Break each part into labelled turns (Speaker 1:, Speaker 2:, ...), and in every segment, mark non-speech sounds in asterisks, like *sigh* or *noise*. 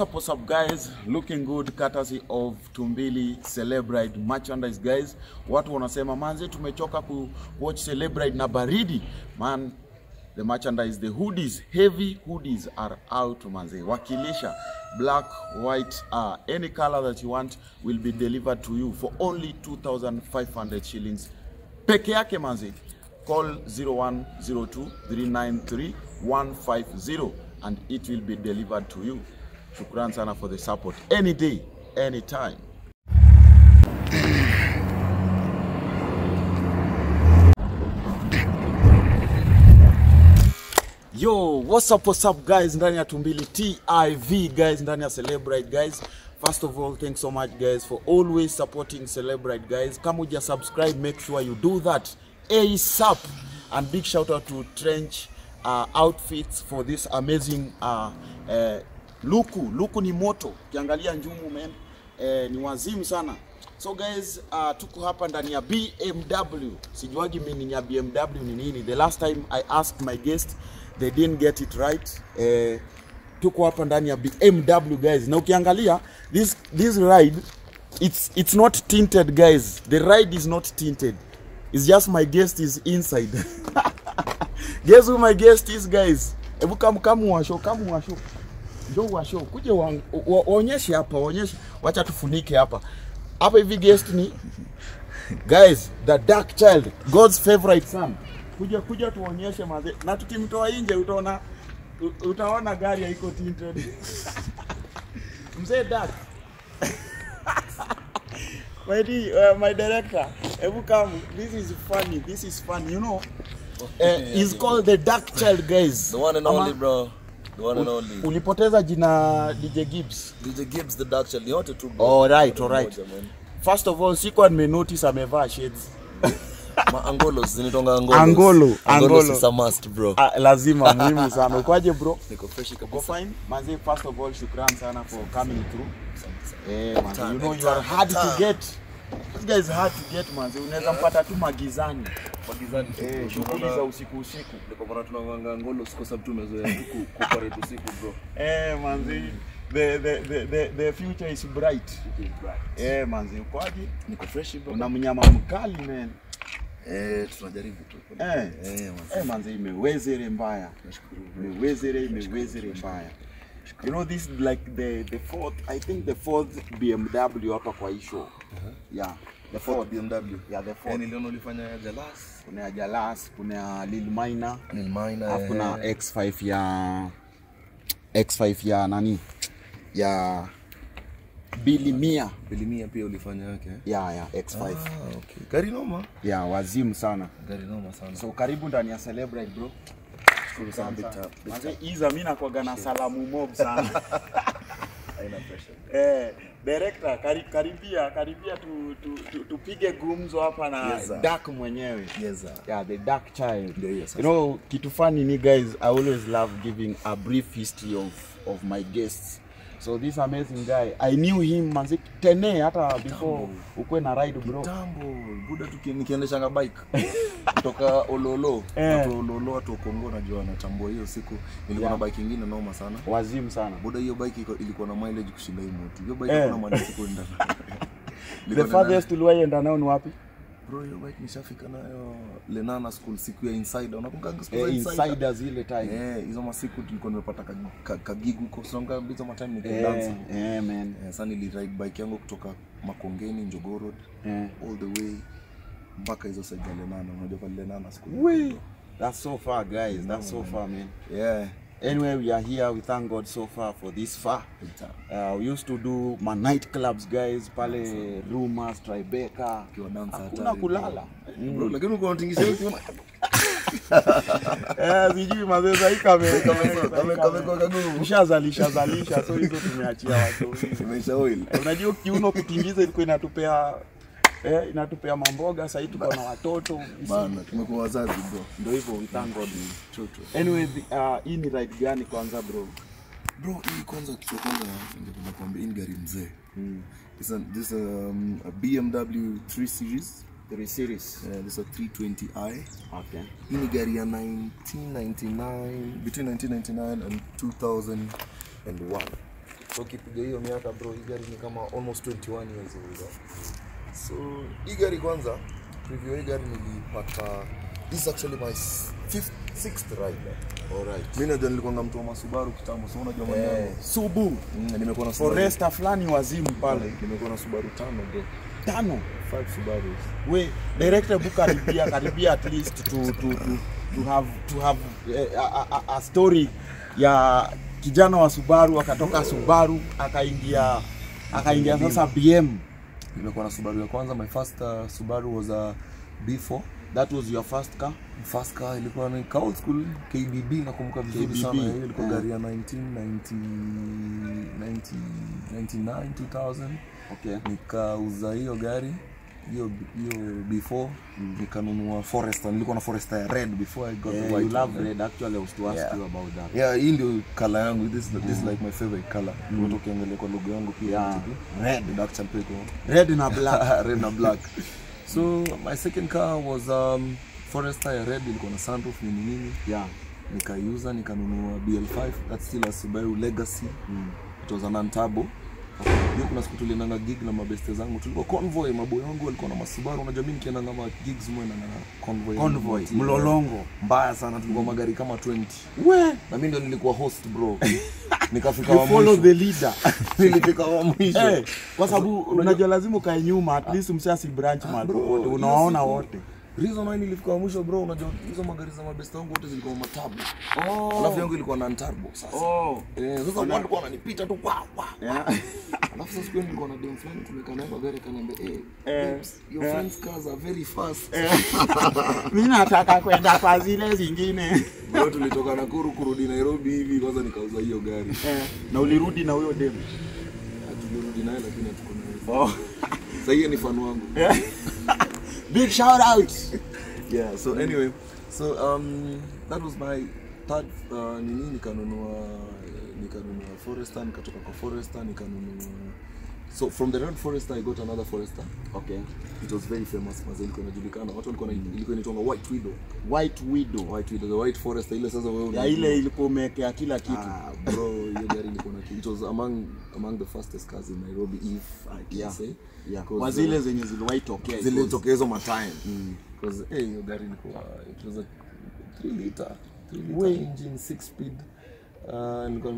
Speaker 1: up, what's up, guys? Looking good courtesy of Tumbili Celebrate merchandise, guys. Watu wanasema manze, tumechoka ku watch Celebrate na baridi. Man, the merchandise, the hoodies, heavy hoodies are out, manze. Wakilisha black, white, uh, any color that you want will be delivered to you for only 2,500 shillings. Peke yake manze. Call 0102 393 150 and it will be delivered to you. Shukran sana for the support. Any day, any time. Yo, what's up, what's up guys ndani ya Tumbili TIV guys ndani ya Celebrate guys. First of all, thanks so much guys for always supporting Celebrite guys. Kama uja subscribe, make sure you do that ASAP. And big shout out to Trench uh, Outfits for this amazing uh, uh, luku. Luku ni moto. Ukiangalia njumu man, eh, ni wazimu sana. So guys, uh, tuko hapa ndani ya BMW. Sijuagi meaning ya BMW ni nini. The last time I asked my guest, they didn't get it right. Eh, tuko hapa ndani ya BMW guys. Na ukiangalia this this ride it's it's not tinted guys. The ride is not tinted. It's just my guest is inside. *laughs* Guess who my guest is guys? Hebu kamu kamu washo, kamu washo. Njoo washo, kuje wa- wa- waonyeshe hapa, waonyeshe. Wacha tufunike hapa. Hapa hivi guest ni guys, the dark child, God's favorite son. Kuja kuja tuonyeshe maze. Na tukimtoa nje utaona utaona gari haiko tinted. *laughs* Mzee Dark. *laughs* my, dear, uh, my director, hebu come. This is funny. This is funny. You know, uh, he's called the dark child, guys.
Speaker 2: The one and only, bro.
Speaker 1: Ulipoteza jina DJ Gibbs.
Speaker 2: DJ Gibbs, the dark child. Ni wote tu, bro.
Speaker 1: All right, all right. First of all, sikuwa nimenotice amevaa shades.
Speaker 2: Ma angolo zinitonga
Speaker 1: angolo. Angolo,
Speaker 2: Angolo. Is a must, bro.
Speaker 1: Ah, lazima muhimu sana. Ukwaje bro?
Speaker 2: Niko fresh kabisa.
Speaker 1: Go fine? Manze, first of all, shukrani sana for coming through. Eh,
Speaker 2: man,
Speaker 1: you know you are hard to get. This guy is hard to get manze. Unaweza mpata tu magizani.
Speaker 2: Magizani
Speaker 1: Eh, shughuli za usiku usiku.
Speaker 2: Ndipo para tunawanga ngolo kwa sababu tumezoea huku kuparate usiku, bro.
Speaker 1: Eh, manzi, The, the, the, the, the future is bright. It is bright. Eh, manze, ukwaje?
Speaker 2: Niko fresh, bro.
Speaker 1: Una mnyama mkali man.
Speaker 2: Eh, tunajaribu tu.
Speaker 1: Eh.
Speaker 2: Eh, manzi,
Speaker 1: Eh, manzi imewezere mbaya. Imewezere, imewezere mbaya. You know this like the the fourth I think the fourth BMW hapa kwa hii show. Yeah, the fourth.
Speaker 2: BMW.
Speaker 1: Yeah, the
Speaker 2: Eh,
Speaker 1: fourth.
Speaker 2: niliona ulifanya ya Jalas.
Speaker 1: Kuna Jalas, kuna ya Lil Minor,
Speaker 2: Lil Minor,
Speaker 1: kuna
Speaker 2: eh.
Speaker 1: X5 ya X5 ya nani? Ya Billy Mia.
Speaker 2: Bilimia pia ulifanya yake.
Speaker 1: Ya ya X5.
Speaker 2: Ah, okay. Gari noma.
Speaker 1: Ya wazimu sana.
Speaker 2: Gari noma sana.
Speaker 1: So karibu ndani ya Celebrate bro.
Speaker 2: Shukuru sana, big time.
Speaker 1: Manze Iza mimi nakwaga na salamu mob sana. *laughs*
Speaker 2: Haina pressure.
Speaker 1: Eh, director kari, karibia karibia tu, tu, tu, tupige gumzo hapa na
Speaker 2: Yes.
Speaker 1: Dark mwenyewe.
Speaker 2: Yes, sir.
Speaker 1: Yeah, the dark child.
Speaker 2: Yeah, yes.
Speaker 1: You know, kitu funny ni guys, I always love giving a brief history of of my guests. So this amazing guy, I knew him manzi tene hata before ukwe na ride bro.
Speaker 2: Kitambo, buda tuki- nikiendeshanga bike *laughs* kutoka Ololo
Speaker 1: yeah.
Speaker 2: watu wa Ololo watu wa Kongo najua natambua hiyo siku nilikuwa
Speaker 1: Yeah.
Speaker 2: na bike ingine noma sana
Speaker 1: Wazimu sana.
Speaker 2: buda hiyo bike ilikuwa na mileage kushinda hii moto hiyo bike
Speaker 1: yeah.
Speaker 2: hakuna mahali sikwenda *laughs*
Speaker 1: The farthest uliwaenda nao ni wapi?
Speaker 2: Bro hiyo bike nishafika nayo Lenana school siku ya insider. Unakumbuka siku
Speaker 1: Eh,
Speaker 2: za insider
Speaker 1: zile time.
Speaker 2: eh hizo masiku tulikuwa nimepata ka- ka- kagigu kwa songa hizo matime niko
Speaker 1: Eh,
Speaker 2: dance
Speaker 1: eh, man.
Speaker 2: eh, sasa niliride bike yangu kutoka Makongeni Njogoo Road
Speaker 1: Eh.
Speaker 2: all the way mpaka hizo side za Lenana. Unajua pale Lenana school
Speaker 1: We, that's so far guys, that's so far man.
Speaker 2: yeah
Speaker 1: Anyway, we are here. We thank God so far for this far. Uh, we used to do my night clubs guys pale Rumors, Tribeca. Hakuna kulala.
Speaker 2: bro lakini uko unatingisha *laughs*
Speaker 1: Eh, sijui mazee za hii kame
Speaker 2: Kame- kame- kame- kwa kagumu.
Speaker 1: Ushazalisha zalisha so hizo tumeachia watu. *laughs* Unajua kiuno kutingiza ilikuwa inatupea eh, inatupea mamboga sasa hivi tuko na watoto.
Speaker 2: bana tumekuwa wazazi bro
Speaker 1: Ndio hivyo we thank God.
Speaker 2: true true
Speaker 1: Anyway, the- uh, hii ni ride gani kwanza bro?
Speaker 2: bro hii kwanza kitu kwanza ningependa kuambia hii gari mzee Mm. this is this um, a BMW 3 series
Speaker 1: 3 series.
Speaker 2: Yeah, this is a 320i
Speaker 1: Okay.
Speaker 2: hii ni gari ya 1999 between 1999 and 2001 so ukipiga hiyo miaka bro hii gari ni kama almost 21 years old so hii gari kwanza preview hii gari nilipata this is actually my fifth sixth ride.
Speaker 1: Alright.
Speaker 2: mimi najua nilikuwa mtu wa masubaru kitambo so unajua maneno.
Speaker 1: Eh, Subu
Speaker 2: Mm, nimekuwa na Subaru.
Speaker 1: Foresta fulani wazimu pale.
Speaker 2: Nimekuwa na Subaru tano bro.
Speaker 1: Tano?
Speaker 2: Five Subarus.
Speaker 1: We director book karibia karibia at least to to to, to have to have eh, a, a, a story ya kijana wa Subaru akatoka Subaru akaingia akaingia sasa BM
Speaker 2: nimekuwa na Subaru ya kwanza my first uh, Subaru was a B4
Speaker 1: that was your first car?
Speaker 2: First car. Ilikuwa ni old school KBB nakumbuka vizuri sana. Hiyo ilikuwa
Speaker 1: yeah.
Speaker 2: gari ya 1999 2000
Speaker 1: okay.
Speaker 2: Nikauza hiyo gari hiyo hiyo B4 nikanunua Forester nilikuwa na Forester ya red before I got
Speaker 1: yeah,
Speaker 2: the
Speaker 1: you
Speaker 2: white
Speaker 1: love
Speaker 2: one.
Speaker 1: red actually I was to ask
Speaker 2: Yeah.
Speaker 1: you about that
Speaker 2: yeah hii ndio color yangu this mm. this is like my favorite color mm. ukiangalia kwa logo yangu pia
Speaker 1: Yeah,
Speaker 2: MTV.
Speaker 1: red.
Speaker 2: dark champagne
Speaker 1: red na black *laughs*
Speaker 2: red na black so my second car was um, Forester ya red ilikuwa na sunroof nini nini
Speaker 1: yeah
Speaker 2: nikaiuza nikanunua BL5 that's still a Subaru Legacy Mm. it was an unturbo hiyo kuna siku tuliendanga gig na mabeste zangu. Tulikuwa convoy maboy wangu walikuwa na masubaru. Unajua mimi nikiendanga ma gigs mwe na convoy.
Speaker 1: Convoy mlolongo.
Speaker 2: Mbaya sana tulikuwa magari kama 20
Speaker 1: we!
Speaker 2: Na mimi ndio nilikuwa host bro. *laughs* Nikafika wa
Speaker 1: follow the leader. *laughs*
Speaker 2: Nilifika wa mwisho.
Speaker 1: Hey, kwa sababu unajua lazima ukae nyuma at least msasi branch man
Speaker 2: unaona
Speaker 1: unawaona wote
Speaker 2: reason why nilifika mwisho bro unajua hizo magari za mabesta wangu wote zilikuwa maturbo. Alafu yangu ilikuwa na turbo sasa.
Speaker 1: Oh.
Speaker 2: Eh, sasa watu walikuwa wananipita tu kwa
Speaker 1: kwa. *laughs*
Speaker 2: alafu sasa kwenye nilikuwa na dem friend tumekaa naye kwa gari kaniambia eh.
Speaker 1: Eh,
Speaker 2: babes, your friends cars are very fast. *laughs*
Speaker 1: Mimi nataka kwenda kwa zile zingine.
Speaker 2: Bro tulitoka Nakuru kurudi Nairobi hivi kwanza nikauza hiyo gari.
Speaker 1: Eh, na ulirudi na huyo demu
Speaker 2: tulirudi naye lakini hatuko naye
Speaker 1: oh.
Speaker 2: sasa hiyo ni fan wangu *laughs*
Speaker 1: big shout out.
Speaker 2: Yeah so anyway so um that was my third uh, nini nikanunua nikanunua Forester nikatoka kwa Forester nikanunua so from the red Forester I got another Forester.
Speaker 1: Okay.
Speaker 2: It was very famous maze ilikuwa inajulikana. Watu walikuwa na- ilikuwa inaitwa white widow.
Speaker 1: White widow.
Speaker 2: White widow the white Forester ile sasa wewe
Speaker 1: ya ile ilikuwa umekea kila kitu.
Speaker 2: Ah, bro hiyo gari ilikuwa na it was among among the fastest cars in Nairobi if I can
Speaker 1: Yeah.
Speaker 2: say.
Speaker 1: Yeah. kwa
Speaker 2: uh,
Speaker 1: zile zenye ziliwahi tokea
Speaker 2: zilitokea hizo matime. Because eh hiyo gari ilikuwa it was a 3 liter 3
Speaker 1: We.
Speaker 2: liter engine 6 speed Uh, nilikuwa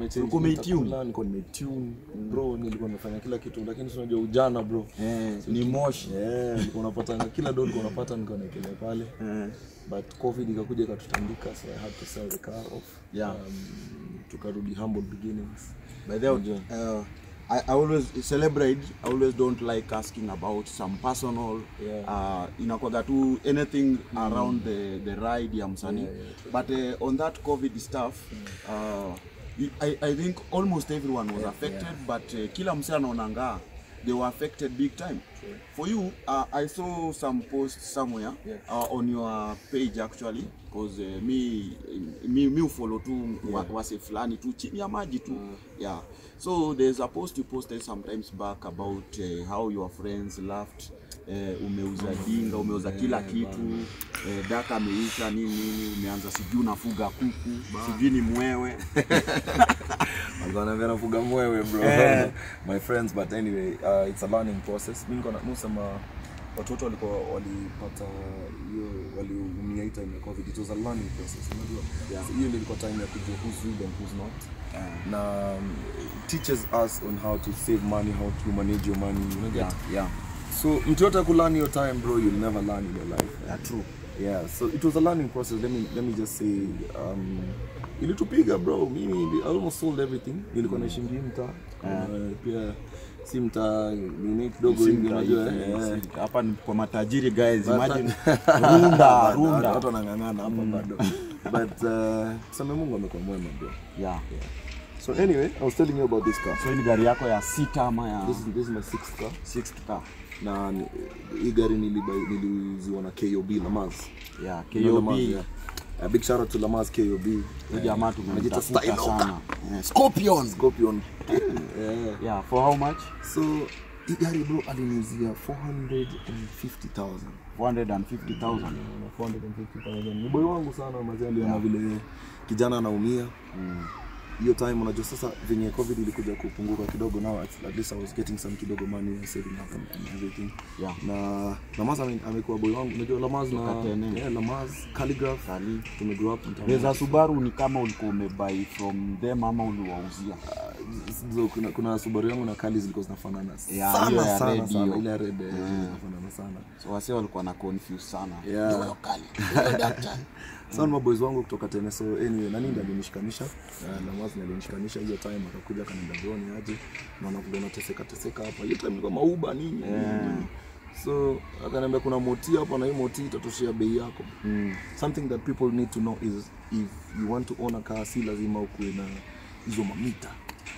Speaker 2: nimetune bro nilikuwa nimefanya kila kitu lakini unajua ujana bro.
Speaker 1: Eh, ni moshi.
Speaker 2: Yeah nilikuwa napata kila do nilikuwa napata nilikuwa naekelea pale.
Speaker 1: Eh.
Speaker 2: but covid ikakuja ikatutandika so i had to sell the car off.
Speaker 1: Yeah.
Speaker 2: um, tukarudi humble beginnings.
Speaker 1: By the way, uh, I, I always celebrate. I always don't like asking about some personal.
Speaker 2: Yeah.
Speaker 1: Uh, inakwaga tu anything around the, the ride ya msanii.
Speaker 2: Yeah, yeah,
Speaker 1: But uh, on that COVID stuff, mm. uh, I, I think almost everyone was yeah, affected, yeah. but uh, kila msee anaonanga they were affected big time. For you, uh, I saw some posts somewhere
Speaker 2: Yeah.
Speaker 1: uh, on your page actually because uh, me me me follow tu wa, wase fulani tu chini ya maji tu yeah. So there's a post you posted sometimes back about uh, how your friends laughed uh, umeuza dinga umeuza kila kitu. Eh, daka ameisha nini nini umeanza sijui unafuga kuku sijui ni mwewe. *laughs*
Speaker 2: Alikuwa ananiambia nafuga mwewe bro.
Speaker 1: Yeah. *laughs*
Speaker 2: my friends but anyway uh, it's a learning process. Mimi niko na musema watoto walikuwa walipata hiyo waliumia time ya covid. It was a learning process unajua? So, hiyo ndio ilikuwa time ya kujua who's real and who's not. Na um, teaches us on how to save money how to manage your money. You know
Speaker 1: yeah yeah
Speaker 2: so mtu yote kulearn your time bro you'll never learn in your life.
Speaker 1: Yeah true.
Speaker 2: Yeah so it was a learning process. Let me let me just say um ilitupiga bro. Mimi I almost sold everything. Nilikuwa naishi mjini mtaa. Uh, pia si mtaa nini kidogo hivi unajua eh,
Speaker 1: hapa ni kwa matajiri guys.
Speaker 2: But-
Speaker 1: imagine
Speaker 2: runda *laughs*
Speaker 1: runda.
Speaker 2: watu
Speaker 1: runda
Speaker 2: wanang'ang'ana hapa bado. But uh, kusema Mungu amekuwa mwema bro.
Speaker 1: Yeah.
Speaker 2: So anyway I was telling you about this car.
Speaker 1: So hii gari yako ya sita ama ya
Speaker 2: this is, this is my sixth car.
Speaker 1: Sixth car
Speaker 2: na hii gari niliuziwa na KOB Lamaz
Speaker 1: yeah KOB
Speaker 2: Lamaz, yeah. A big shout out to Lamaz KOB.
Speaker 1: Huyu jamaa tumemtafuta
Speaker 2: Style
Speaker 1: sana Scorpion
Speaker 2: Scorpion. yeah.
Speaker 1: yeah for how much
Speaker 2: So hii gari bro aliniuzia 450,000.
Speaker 1: 450,000
Speaker 2: 450,000. Ni boy wangu sana mazali ana vile kijana anaumia. Hiyo time unajua sasa venye covid ilikuja kupunguka kidogo now at, least i was getting some kidogo money and saving up and, and everything
Speaker 1: Yeah.
Speaker 2: na lamaz ame- amekuwa boy wangu unajua lamaz na yeah, lamaz calligraph
Speaker 1: Kali.
Speaker 2: tumegrow up
Speaker 1: beza Subaru ni kama ulikuwa umebuy from them ama uliwauzia
Speaker 2: So, kuna, kuna subaru yangu na kali zilikuwa zinafanana
Speaker 1: Yeah,
Speaker 2: sana
Speaker 1: ya
Speaker 2: sana sana
Speaker 1: hiyo.
Speaker 2: ile red yeah. zinafanana sana
Speaker 1: so wase walikuwa na confuse sana
Speaker 2: Yeah.
Speaker 1: Yo, kali Yo, daktari.
Speaker 2: sana maboys wangu kutoka tena so anyway nani ndiye alinishikanisha uh, namaz alinishikanisha hiyo time akakuja kaniambia bro aje naona vile unateseka teseka hapa hiyo time ilikuwa mauba nini yeah. so akaniambia kuna moti hapa na hii moti itatoshea bei yako
Speaker 1: Mm.
Speaker 2: something that people need to know is if you want to own a car si lazima ukuwe na hizo mamita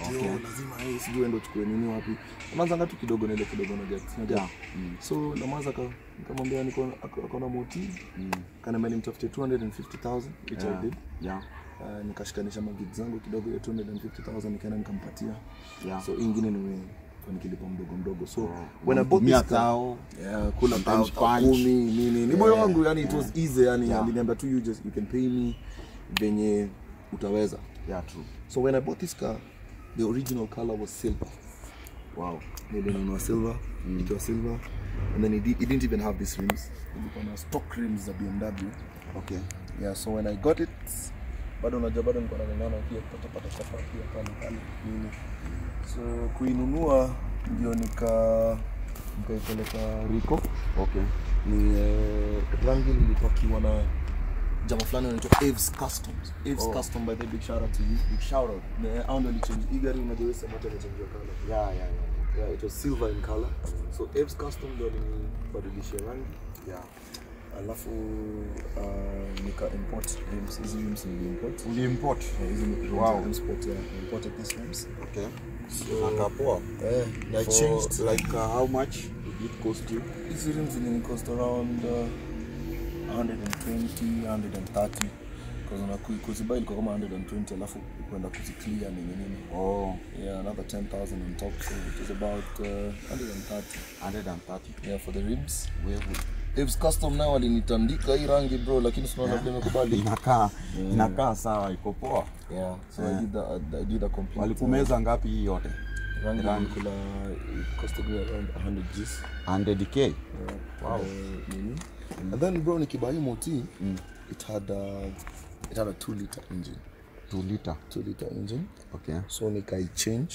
Speaker 1: Okay.
Speaker 2: Yo, lazima hey, sijui endo chukue nini wapi unaanzanga tu kidogo nile kidogo na get Unajua?
Speaker 1: Yeah. Mm.
Speaker 2: so namaza nikamwambia niko akona ako na moti
Speaker 1: Mm.
Speaker 2: kanambia nimtafutie 250000 which
Speaker 1: Yeah.
Speaker 2: I did
Speaker 1: Yeah.
Speaker 2: Uh, nikashikanisha magig zangu kidogo ya 250000 nikaenda nikampatia
Speaker 1: Yeah.
Speaker 2: so ingine nime nikilipa mdogo mdogo so
Speaker 1: yeah.
Speaker 2: when I bought this car yeah, kula tao, kumi nini ni moyo wangu yani it was easy yani
Speaker 1: Yeah.
Speaker 2: aliniambia tu you just you can pay me venye utaweza
Speaker 1: Yeah, true.
Speaker 2: so when I bought this car the original color was silver
Speaker 1: Wow.
Speaker 2: nilinunua silver ikiwa silver and then it, it didn't even have these rims ilikuwa na stock rims za BMW
Speaker 1: Okay.
Speaker 2: yeah so when i got it bado unajua bado niko na nang'ang'ana pia kupatapata chapa pia pale pale. Nini so kuinunua ndio nika nikaipeleka Rico.
Speaker 1: Okay.
Speaker 2: ni eh, rangi lilipakiwa na jamaa fulani anaitwa Aves Customs. Aves
Speaker 1: Oh.
Speaker 2: Custom by the big shout out to you. Big shout out. Na au ndio lichange hii gari unajua wewe sema hata amechange color.
Speaker 1: Yeah, yeah, yeah.
Speaker 2: yeah it was silver in color. So Aves Custom ndio alinibadilishia rangi.
Speaker 1: Yeah.
Speaker 2: Alafu uh, nika import limbs hizi limbs ni import
Speaker 1: Uliimport?
Speaker 2: import hizi ni
Speaker 1: Wow.
Speaker 2: import yeah I imported these limbs
Speaker 1: Okay.
Speaker 2: so
Speaker 1: Akapoa.
Speaker 2: eh I
Speaker 1: For,
Speaker 2: changed
Speaker 1: like uh, how much did it cost you?
Speaker 2: hizi rims ni cost around uh, 120 130 because una kuzibai ilikuwa kama 120 alafu kwenda kuziclear nini nini
Speaker 1: Oh,
Speaker 2: yeah another 10000 on top so it is about uh, 130
Speaker 1: 130.
Speaker 2: yeah for the ribs we
Speaker 1: Wewe
Speaker 2: Aves Custom nao walinitandika hii rangi bro lakini sinaona vile imekubali
Speaker 1: inakaa inakaa sawa iko poa.
Speaker 2: Yeah, so I did a, I did a complete.
Speaker 1: Walikumeza ngapi hii yote?
Speaker 2: uh, rangi
Speaker 1: rangi.
Speaker 2: kula it costed around 100 Gs.
Speaker 1: 100k.
Speaker 2: Yeah, wow. nini? And then bro nikibuy moti moti it had a, it had a 2 liter engine.
Speaker 1: 2 liter.
Speaker 2: 2 liter engine.
Speaker 1: Okay.
Speaker 2: So nikai change.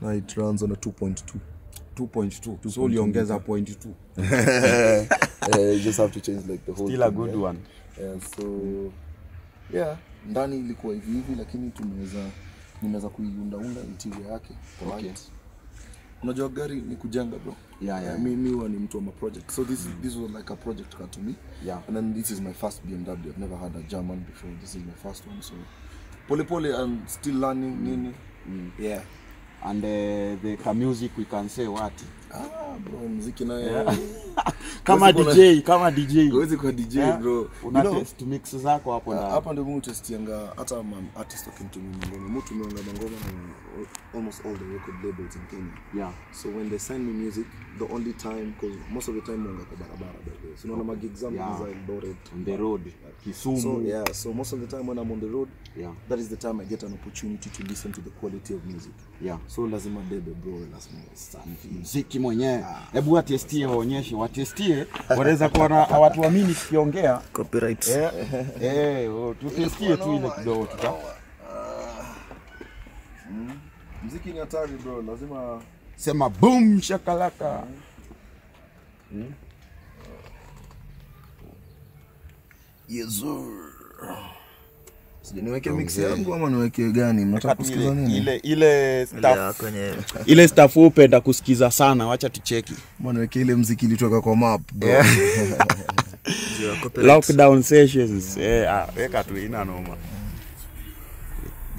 Speaker 2: Now it runs on a 2.2.
Speaker 1: 2.2. So uliongeza 0.2.
Speaker 2: uh, *laughs* *laughs* you just have to change like the whole
Speaker 1: Still a good
Speaker 2: yeah.
Speaker 1: one.
Speaker 2: Yeah, so yeah, ndani ilikuwa hivi hivi lakini tumeweza nimeweza kuiundaunda interior yake
Speaker 1: Okay.
Speaker 2: right. Unajua gari ni kujenga bro.
Speaker 1: Yeah, yeah.
Speaker 2: mi mi huwa ni mtu wa ma project. So this mm. this was like a project car to me.
Speaker 1: Yeah.
Speaker 2: And then this is my first BMW. I've never had a German before. This is my first one. So polepole pole I'm still learning mm. nini. mm. Yeah.
Speaker 1: And uh, the music we can say what?
Speaker 2: Ah bro, muziki *laughs*
Speaker 1: Kama DJ, kama DJ.
Speaker 2: huwezi kwa DJ
Speaker 1: Yeah.
Speaker 2: bro.
Speaker 1: Una
Speaker 2: You know,
Speaker 1: test mix zako hapo na
Speaker 2: hapa ndio mimi testianga hata ma artist wakinitumia mangoma mimi tumeonga mangoma na almost all the record labels in Kenya
Speaker 1: Yeah.
Speaker 2: so when they send me music the only time because most of the time mwanga kwa barabara by the way so unaona magig zangu
Speaker 1: Yeah.
Speaker 2: za Eldoret
Speaker 1: On the road. Kisumu.
Speaker 2: so yeah so most of the time when I'm on the road
Speaker 1: Yeah.
Speaker 2: that is the time I get an opportunity to listen to the quality of music
Speaker 1: Yeah.
Speaker 2: so lazima debe bro lazima
Speaker 1: mziki mwenyewe. Hebu watestie waonyeshe watestie. Wanaweza kuwa na hawatuamini tukiongea.
Speaker 2: Copyright
Speaker 1: eh, eh, oh, tutestie tu ile kidogo tuta
Speaker 2: muziki ni hatari bro lazima
Speaker 1: sema boom shakalaka.
Speaker 2: Sijui niweke mix yangu ama niweke gani? Mnataka kusikiza
Speaker 1: ile
Speaker 2: nini?
Speaker 1: ile ile staff
Speaker 3: kwenye *laughs*
Speaker 1: ile staff upenda kusikiza sana wacha tucheki.
Speaker 2: Mbona niweke ile mziki ilitoka kwa map bro. *laughs*
Speaker 1: lockdown sessions. Eh ah weka tu ina noma.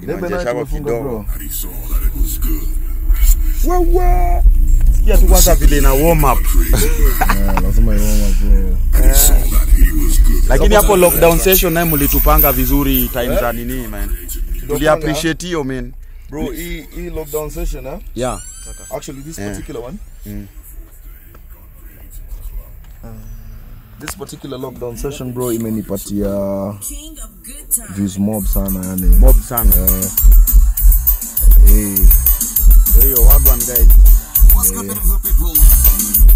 Speaker 1: Inaonyesha kwa kidogo wawa sikia tu kwanza vile ina warm up. *laughs* Lakini hapo lockdown session naye mlitupanga vizuri time za nini man. Tuli appreciate hiyo man.
Speaker 2: Bro, hii hii lockdown session eh?
Speaker 1: yeah.
Speaker 2: Actually this
Speaker 1: Yeah.
Speaker 2: particular one. This particular lockdown session bro imenipatia views mob sana yani.
Speaker 1: mob sana.
Speaker 2: Eh,
Speaker 1: So hiyo wagwan guys.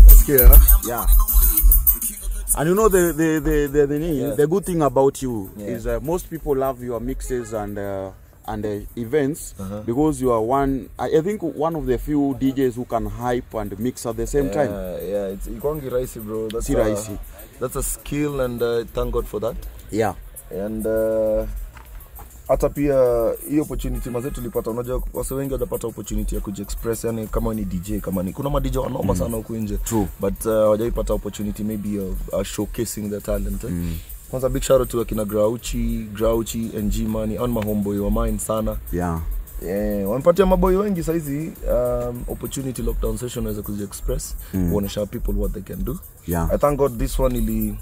Speaker 2: nasikia
Speaker 1: Yeah. And you know the the the the, the,
Speaker 2: Yeah.
Speaker 1: the good thing about you
Speaker 2: Yeah.
Speaker 1: is uh, most people love your mixes and uh, and uh, events
Speaker 2: Uh-huh.
Speaker 1: because you are one. I, I think one of the few DJs who can hype and mix at the same time.
Speaker 2: Yeah, it's ikwangi rahisi bro. That's
Speaker 1: Si
Speaker 2: a. That's a skill and uh, thank God for that.
Speaker 1: Yeah.
Speaker 2: And uh, hata pia hii opportunity mazee tulipata, unajua wase wengi wajapata opportunity ya kujiexpress, yani kama ni DJ kama ni kuna madj wanoma mm. sana huku nje but uh, wajaipata opportunity maybe of uh, showcasing their talent eh? mm Kwanza big shout out to akina Grauchi, Grauchi and gmani on my homeboy wa mine sana
Speaker 1: Yeah.
Speaker 2: Yeah, wamepatia maboi wengi saizi um, opportunity lockdown session waweze kuziexpress mm. kuonyesha people what they can do
Speaker 1: Yeah.
Speaker 2: i thank god this one ili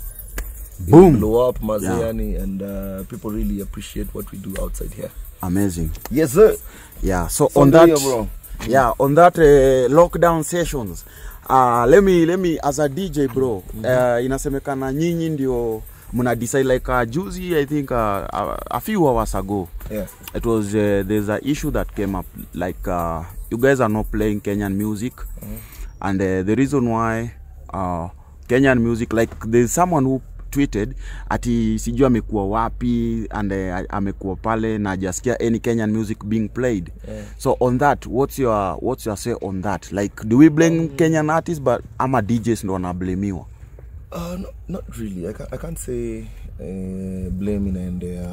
Speaker 1: Boom.
Speaker 2: blow up mazee
Speaker 1: Yeah.
Speaker 2: yani and uh, people really appreciate what we do outside here
Speaker 1: Amazing.
Speaker 2: yes sir
Speaker 1: Yeah. So,
Speaker 2: So
Speaker 1: on that,
Speaker 2: bro.
Speaker 1: yeah, on that uh, lockdown sessions, uh, let me let me as a DJ bro, uh, inasemekana nyinyi ndio mna decide like uh, juzi I think uh, a, a few hours ago it was uh, there's a issue that came up like uh, you guys are not playing Kenyan music and uh, the reason why uh, Kenyan music like there's someone who tweeted ati sijui amekuwa wapi and uh, amekuwa pale na hajasikia any Kenyan music being played
Speaker 2: Yeah.
Speaker 1: so on that what's your what's your say on that like do we blame um, Kenyan artists but ama DJs ndo wanablemiwa
Speaker 2: uh, no, not really I, ca I can't say uh, blame inaendea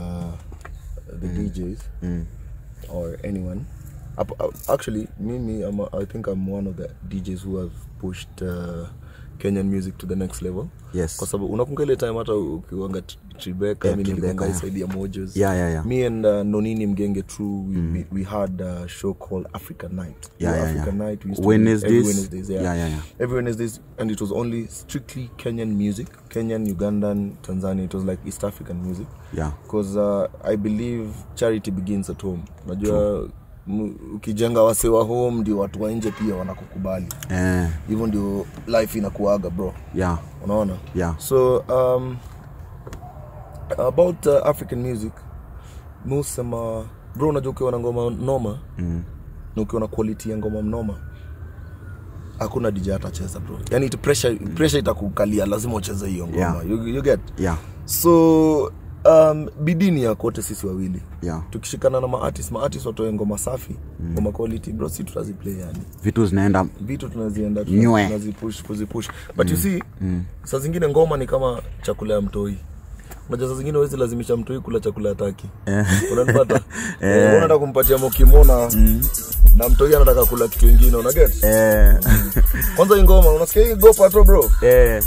Speaker 2: the mm. djs mm. or anyone uh, actually mimi I'm a, i think i'm one of the djs who have pushed uh, kenyan music to the next level
Speaker 1: Yes.
Speaker 2: kwa sababu unakumbuka ile time hata ukiwanga tribeka Tribeca
Speaker 1: Yeah,
Speaker 2: mi nilikuanga
Speaker 1: yeah.
Speaker 2: ya mojos
Speaker 1: Yeah, yeah, yeah.
Speaker 2: me and uh, nonini mgenge true we, we, we had a show called africa night
Speaker 1: Yeah, yeah,
Speaker 2: africa
Speaker 1: yeah.
Speaker 2: night we used
Speaker 1: Wednesdays?
Speaker 2: every wednesdays yeah.
Speaker 1: Yeah, yeah, yeah.
Speaker 2: every wednesdays and it was only strictly kenyan music kenyan ugandan tanzania it was like east african music
Speaker 1: yeah
Speaker 2: because uh, i believe charity begins at home najua m- ukijenga wase wa home ndio watu wa nje pia wanakukubali.
Speaker 1: Eh,
Speaker 2: hivyo ndio life inakuaga bro.
Speaker 1: Yeah.
Speaker 2: Unaona?
Speaker 1: Yeah.
Speaker 2: So um, about uh, african music musema bro unajua ukiwa na ngoma noma
Speaker 1: mm.
Speaker 2: na ukiwa na quality ya ngoma mnoma hakuna dj atacheza bro. Yani it pressure, pressure itakukalia lazima ucheze hiyo ngoma.
Speaker 1: Yeah.
Speaker 2: you, you get?
Speaker 1: Yeah.
Speaker 2: So um, bidini ya kote sisi wawili.
Speaker 1: Yeah.
Speaker 2: Tukishikana na maartist maartist watoe ngoma safi ngoma quality bro si tutaziplay yani.
Speaker 1: Vitu zinaenda
Speaker 2: vitu tunazienda tunazipush kuzipush. But mm. you see mm. saa zingine ngoma ni kama chakula ya mtoi. Unajua saa zingine wezi lazimisha mtoi kula chakula ya taki unanipata? *laughs* Eh, unataka kumpatia mokimona mm. na mtoi anataka kula kitu ingine unaget
Speaker 1: eh, *laughs*
Speaker 2: kwanza ingoma unasikia hii go patro bro?
Speaker 1: Eh,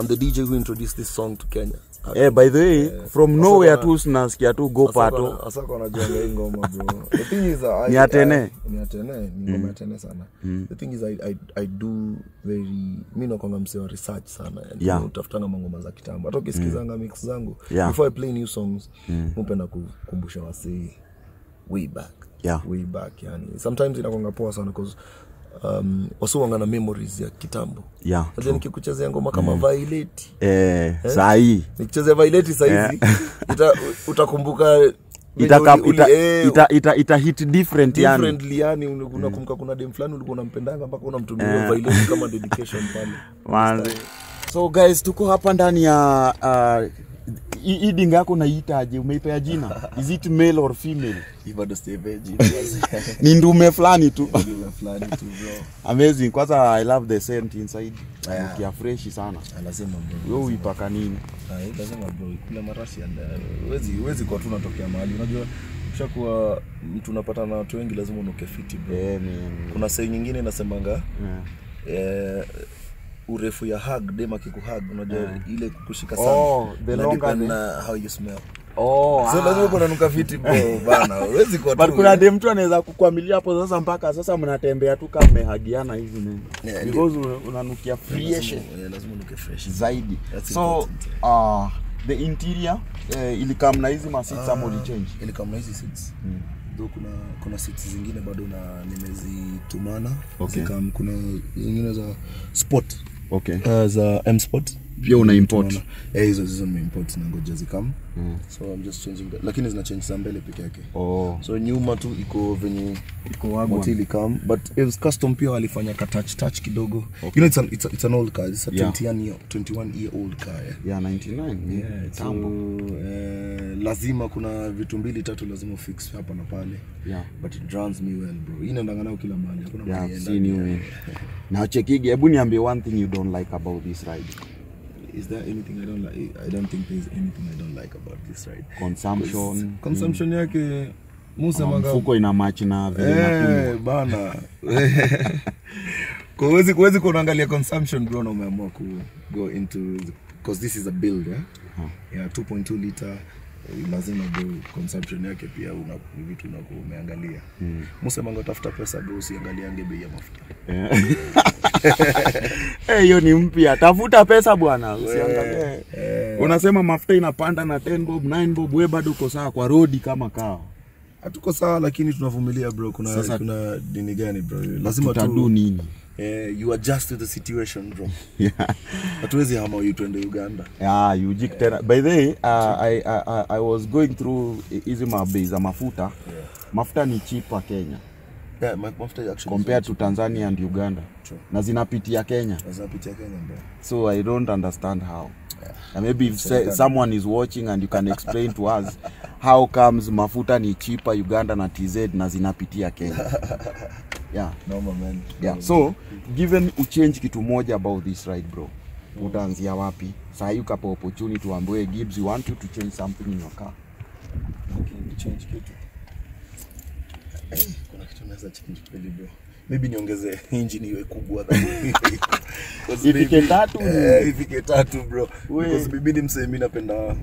Speaker 2: I'm the DJ who introduced this song to Kenya
Speaker 1: eh, by the way from
Speaker 2: Sasa
Speaker 1: nowhere tu sinasikia tu go pato
Speaker 2: asako anajenga hii ngoma bro. The thing is I,
Speaker 1: Ni Atene?
Speaker 2: I, ni atene. Ni ngoma ya Atene sana. The thing is I, I, I do very mi nakwanga msee wa research sana. Yani
Speaker 1: Yeah.
Speaker 2: utafutanga mangoma za kitambo. Hata ukisikizanga mix zangu
Speaker 1: Yeah.
Speaker 2: before I play new songs mpenda kukumbusha wasee way back.
Speaker 1: Yeah.
Speaker 2: way back yani. Sometimes inakwanga poa sana cause um, wasiwanga na memories ya kitambo.
Speaker 1: Yeah
Speaker 2: nikikuchezea ngoma kama mm.
Speaker 1: vaileti eh, saa hii
Speaker 2: nikichezea sahizi yeah. *laughs* ita, utakumbuka venye
Speaker 1: itaka
Speaker 2: uli- uli-
Speaker 1: ita,
Speaker 2: eh,
Speaker 1: ita, ita, ita hit different yani.
Speaker 2: yani unakumbuka kuna dem fulani ulikuwa unampendanga mpaka unamtumia hiyo Violeti kama dedication pale. *laughs*
Speaker 1: So guys tuko hapa ndani ya uh, hii dinga yako naiitaje umeipea jina? *laughs* Is it male or female?
Speaker 2: Hii bado sijapeji *laughs*
Speaker 1: ni ndume fulani tu.
Speaker 2: Ndume fulani tu bro. *laughs*
Speaker 1: Amazing. Kwanza i love the scent inside.
Speaker 2: Yeah.
Speaker 1: kia freshi sana.
Speaker 2: Lazima bro.
Speaker 1: Wewe uipaka nini?
Speaker 2: Ah, hii lazima bro kula marashi and huwezi huwezi kwa tu unatokea mahali. Unajua ushakuwa mtu unapata na watu wengi lazima unuke fiti bro.
Speaker 1: Man.
Speaker 2: kuna sei nyingine inasemanga
Speaker 1: Yeah.
Speaker 2: eh, urefu ya hug dem akikuhug unajua yeah. ile kukushika
Speaker 1: Oh,
Speaker 2: sana.
Speaker 1: the longer the-
Speaker 2: na how you smell.
Speaker 1: Oh,
Speaker 2: so
Speaker 1: ah.
Speaker 2: lazima uko nanuka fiti bro *laughs* bana huwezi kwa
Speaker 1: but
Speaker 2: tu
Speaker 1: kuna dem tu anaweza kukwamilia hapo sasa mpaka sasa mnatembea tu kama mmehagiana hivi nini
Speaker 2: Yeah,
Speaker 1: because una- unanukia fresh.
Speaker 2: lazima eh, lazima unuke fresh.
Speaker 1: Zaidi.
Speaker 2: That's
Speaker 1: so
Speaker 2: ah
Speaker 1: uh, the interior uh, ilikam na hizi masits ama ulichange?
Speaker 2: ili kama hizi seats. Though kuna kuna seats zingine bado na nimezitumana
Speaker 1: Okay.
Speaker 2: Zikam, kuna zingine za sport
Speaker 1: okay.
Speaker 2: Uh, za m sport
Speaker 1: pia una import?
Speaker 2: Eh, hizo hizo ni import na ngoja zikam so i'm just changing that. lakini zina change za mbele peke yake.
Speaker 1: Oh.
Speaker 2: So nyuma tu iko venye
Speaker 1: iko wagwan.
Speaker 2: kam but it was custom pia walifanya ka touch touch kidogo. You know it's an, it's, a, it's an old car. It's a
Speaker 1: Yeah.
Speaker 2: 21 year 21 year old car yeah.
Speaker 1: yeah 99 yeah,
Speaker 2: so,
Speaker 1: tambo.
Speaker 2: eh, lazima kuna vitu mbili tatu lazima fix hapa na pale.
Speaker 1: Yeah.
Speaker 2: But it runs me well bro. Ina inaendanga nayo kila mahali hakuna
Speaker 1: yeah
Speaker 2: mahali
Speaker 1: man na chekige hebu niambie one thing you don't like about this ride
Speaker 2: is there anything I don't like? I don't think there's anything I don't like about this ride.
Speaker 1: consumption
Speaker 2: Consumption yake Musa
Speaker 1: Ama
Speaker 2: manga
Speaker 1: mfuko ina match na vile
Speaker 2: eh bana. *laughs* Kwa huwezi huwezi kuangalia consumption bro na umeamua ku go into because this is a build yeah. Yeah 2.2 liter lazima bro consumption yake pia una vitu unakuwa umeangalia. Musa manga tafuta pesa bro usiangaliange bei ya mafuta.
Speaker 1: Eh, *laughs* hiyo ni mpya. Tafuta pesa bwana. Usiangalie. Unasema mafuta inapanda na 10 bob 9 bob we bado uko sawa kwa rodi kama kawa.
Speaker 2: Hatuko sawa lakini tunavumilia bro. Kuna
Speaker 1: Sasa-
Speaker 2: kuna dini gani bro? Lazima
Speaker 1: tutadu
Speaker 2: tu
Speaker 1: nini
Speaker 2: eh, you adjust to the situation bro. *laughs*
Speaker 1: yeah.
Speaker 2: hama huyu uganda.
Speaker 1: Yeah, ujik tena. By the way uh, I, I, I, was going through hizi mabei za mafuta. Yeah. mafuta ni chipa Kenya.
Speaker 2: Yeah, ma- mafuta actually
Speaker 1: compared to Tanzania and Uganda.
Speaker 2: True.
Speaker 1: na zinapitia Kenya.
Speaker 2: Zinapitia kenya bro.
Speaker 1: So I don't understand how. And maybe if say, someone is watching and you can explain to us how comes mafuta ni chipa Uganda na TZ na zinapitia Kenya *laughs* yeah.
Speaker 2: Normal, man
Speaker 1: yeah. So given uchange kitu moja about this ride bro mm. utaanzia wapi? Saa hii ukapa opportunity uambiwe Gibbs you want you to change something in your car?
Speaker 2: Okay, change kitu. Hey, *clears throat* kuna kitu naweza change kweli bro. Maybe niongeze engine iwe kubwa *laughs*
Speaker 1: Ifike tatu?
Speaker 2: eh, ifike tatu bro.
Speaker 1: We.
Speaker 2: because bibi ni msee mi napenda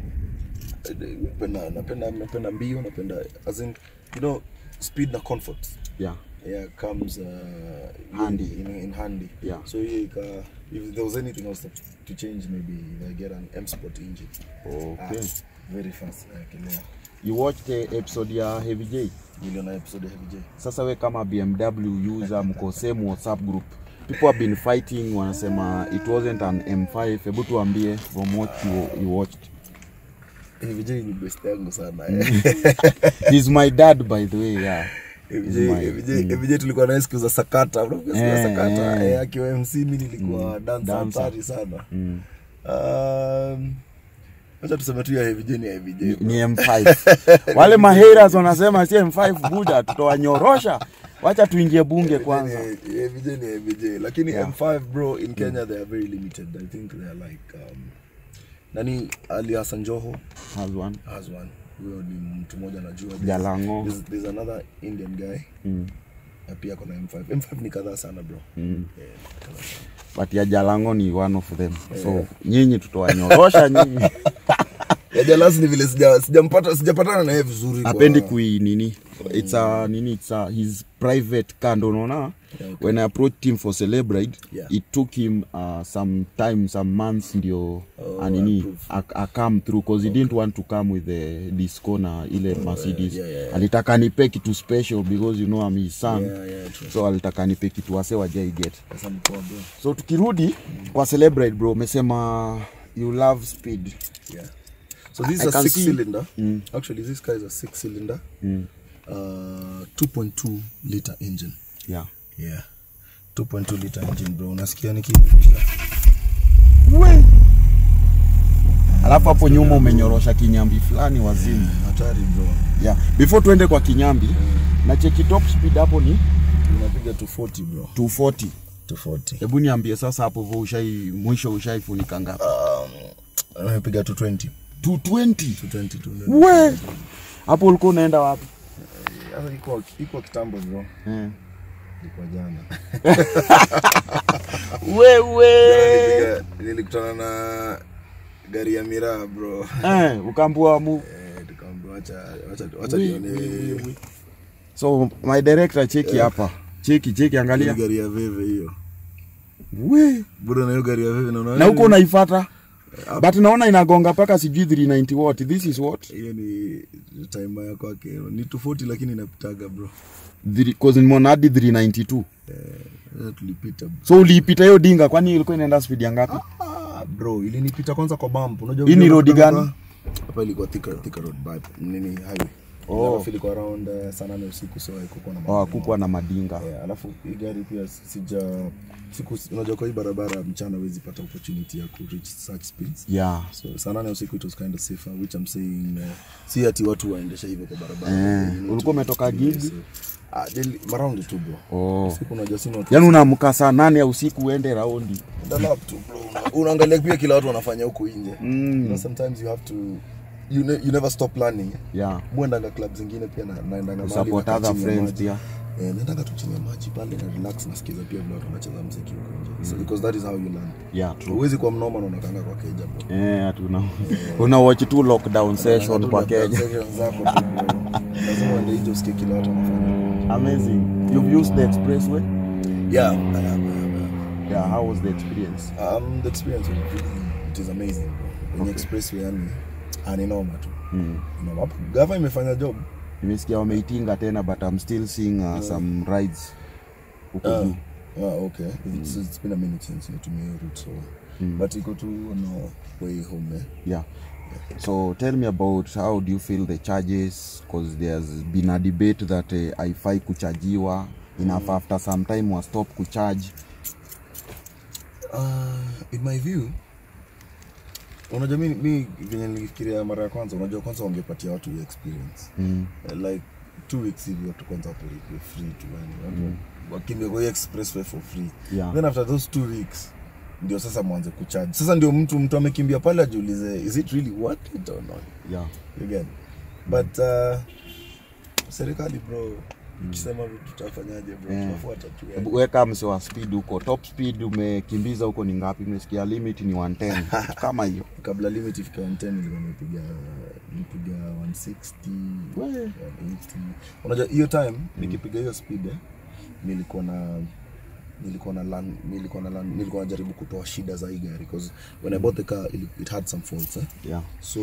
Speaker 2: napenda napenda napenda mbio napenda as in you know speed na comfort.
Speaker 1: Yeah
Speaker 2: yeah comes uh,
Speaker 1: Handy.
Speaker 2: in, in handy.
Speaker 1: Yeah.
Speaker 2: so ika, if there was anything else to change maybe I get an M Sport engine.
Speaker 1: Okay.
Speaker 2: Uh, very fast like yeah.
Speaker 1: you watched the episode ya Heavy J?
Speaker 2: Niliona episode ya Heavy J.
Speaker 1: Sasa we kama BMW user mko same WhatsApp group. People have been fighting wanasema it wasn't an M5 hebu tuambie from what you, you watched.
Speaker 2: Heavy J ni best yangu sana eh. *laughs*
Speaker 1: he's my dad by the way yeah
Speaker 2: J tulikuwa naye siku za sakata.
Speaker 1: Eh,
Speaker 2: sakata
Speaker 1: eh.
Speaker 2: eh, akiwa MC mi nilikuwa dancer
Speaker 1: dancer.
Speaker 2: hatari sana. Um acha tuseme tu ya Heavy ni ya
Speaker 1: ni, ni M5 *laughs* wale maheras wanasema si M5 buda tutawanyorosha. Wacha tuingie bunge kwanza.
Speaker 2: Heavy J ni Heavy lakini
Speaker 1: Yeah.
Speaker 2: M5 bro in Kenya they are very limited. I think they are like um, nani Ali Hassan Joho?
Speaker 1: Has one.
Speaker 2: Has one huyo ni mtu mmoja najua
Speaker 1: Jalango.
Speaker 2: there's, there's another Indian guy
Speaker 1: mm.
Speaker 2: na pia kuna M5 M5 ni kadhaa sana bro
Speaker 1: Mm.
Speaker 2: yeah, kadhaa sana.
Speaker 1: but ya Jalango ni one of them yeah. so nyinyi tutowanyorosha nyinyi *laughs*
Speaker 2: ya Jalas ni vile sija- sijampata sijapatana naye vizuri
Speaker 1: apendi kui nini it's a nini it's a his private car ndo unaona
Speaker 2: Yeah, okay.
Speaker 1: when i approached him for celebrate
Speaker 2: Yeah.
Speaker 1: it took him uh, some time some months ndio
Speaker 2: Oh,
Speaker 1: anini
Speaker 2: approve.
Speaker 1: a, a come through cause he didn't want to come with the disco na ile mercedes
Speaker 2: yeah, yeah, yeah.
Speaker 1: alitaka nipe kitu special because you know I'm his son
Speaker 2: Yeah, yeah, true.
Speaker 1: so alitaka nipe kitu wase wajai get
Speaker 2: Sasa mkoa bro
Speaker 1: so tukirudi kwa celebrate bro umesema you love speed
Speaker 2: yeah so this
Speaker 1: I
Speaker 2: is a six
Speaker 1: see-
Speaker 2: cylinder.
Speaker 1: Mm.
Speaker 2: actually this car is a six cylinder.
Speaker 1: Mm.
Speaker 2: uh 2.2 liter engine.
Speaker 1: Yeah.
Speaker 2: Yeah. 2.2 liter engine bro. Unasikia niki
Speaker 1: alafu hapo nyuma umenyorosha kinyambi fulani wazimu
Speaker 2: hatari bro.
Speaker 1: Yeah. before tuende kwa kinyambi yeah. na cheki top speed hapo ni
Speaker 2: unapiga 240 bro.
Speaker 1: 240
Speaker 2: 240
Speaker 1: hebu niambie sasa hapo ushai mwisho ushaifunika ngapi?
Speaker 2: Um unapiga 220
Speaker 1: 220
Speaker 2: 220 tu
Speaker 1: we! Hapo ulikuwa unaenda wapi?
Speaker 2: Sasa iko iko kitambo bro.
Speaker 1: Eh.
Speaker 2: iko jana. *laughs*
Speaker 1: Wewe
Speaker 2: nilikutana na gari ya miraa bro.
Speaker 1: Eh, ukaambua mu *laughs*
Speaker 2: Eh, tukaambua acha acha
Speaker 1: acha
Speaker 2: nione
Speaker 1: so my director cheki hapa. Cheki cheki angalia.
Speaker 2: Gari ya veve hiyo.
Speaker 1: We!
Speaker 2: Bro na hiyo gari ya veve naona
Speaker 1: na huko unaifata but naona inagonga mpaka sijui 390 watt this is what?
Speaker 2: Hiyo ni timer ya kwake. Ni 240 lakini inapitaga bro.
Speaker 1: Because ni nimeona hadi 392
Speaker 2: Yeah, tulipita
Speaker 1: so ulipita hiyo dinga? Kwani ilikuwa inaenda speed ya ngapi?
Speaker 2: Ah bro ilinipita kwanza kwa bump. Unajua
Speaker 1: Hii ni road gani?
Speaker 2: hapa- hapa ilikuwa thika thika road bump. nini highway
Speaker 1: Oh.
Speaker 2: ilikuwa around uh, saa nane usiku so haikukuwa na
Speaker 1: oh, hakukuwa na madinga
Speaker 2: yeah, alafu hii gari pia sija siku unajua kwa hii barabara mchana huwezi pata opportunity ya ku reach such speeds
Speaker 1: yeah
Speaker 2: so saa nane usiku it was kind of safer which I'm saying uh, si ati watu waendesha hivyo kwa barabara
Speaker 1: Eh,
Speaker 2: Yeah.
Speaker 1: ulikuwa umetoka
Speaker 2: gigi
Speaker 1: gig?
Speaker 2: ah uh, around tu bro
Speaker 1: oh.
Speaker 2: siku unajua sina watu
Speaker 1: yaani unaamka saa nane ya usiku uende raundi
Speaker 2: Ndio tu bro unaangalia pia kila watu wanafanya huko nje
Speaker 1: Mm.
Speaker 2: you know, sometimes you have to you, ne you never stop learning.
Speaker 1: Yeah.
Speaker 2: Mwendanga club zingine pia na- naendanga mahali
Speaker 1: support other friends pia.
Speaker 2: Eh, naendanga tu chini ya maji pale na relax nasikiza pia vile watu wanacheza muziki huko nje. So because that is how you learn.
Speaker 1: Yeah true.
Speaker 2: Huwezi kwa mnoma na unakanga kwa keja bro
Speaker 1: eh. tuna una watch tu lockdown session kwa Kenya
Speaker 2: zako lazima uende hiyo usikie kile watu wanafanya.
Speaker 1: Amazing. You've used the expressway?
Speaker 2: Yeah I have, I have, I have.
Speaker 1: yeah how was the experience?
Speaker 2: Um, the experience was really, it is amazing. Bro. okay. expressway yani aninoma tu.
Speaker 1: Mm.
Speaker 2: Inoma. Hapo gava imefanya job.
Speaker 1: Nimesikia wameitinga tena but i'm still seeing uh, some rides huko uh,
Speaker 2: ah, okay. It's, it's been a minute since nitumia route so. Mm. but iko tu on way home eh?
Speaker 1: yeah. So tell me about how do you feel the charges? Because there's been a debate that uh, haifai kuchajiwa. Enough after some time wa stop kucharge.
Speaker 2: Uh, in my view unajua mi, mi venye nilifikiria mara ya kwanza unajua kwanza wangepatia watu hiyo experience.
Speaker 1: Mm.
Speaker 2: Uh, like two weeks hivi watu kwanza wapelekwe free tu yani watu wakimbia kwa hiyo expressway for free.
Speaker 1: Yeah.
Speaker 2: then after those two weeks ndio sasa mwanze kucharge. Sasa ndio mtu mtu amekimbia pale ajiulize is it really worth it or not?
Speaker 1: Yeah.
Speaker 2: You get? But uh, serikali bro ikisema tutafanyaje bro
Speaker 1: Yeah.
Speaker 2: tunafuata tu yani.
Speaker 1: Weka mse wa speed huko top speed umekimbiza huko ni ngapi Umesikia limit ni 110 *laughs* kama hiyo
Speaker 2: kabla limit ifika 110 nilikuwa nimepiga nipiga 160
Speaker 1: We.
Speaker 2: 180 unajua hiyo time mm. nikipiga hiyo speed eh, nilikuwa na nilikuwa na land, nilikuwa na land, nilikuwa najaribu kutoa shida za hii gari because when I bought the car it, it had some faults eh?
Speaker 1: yeah
Speaker 2: So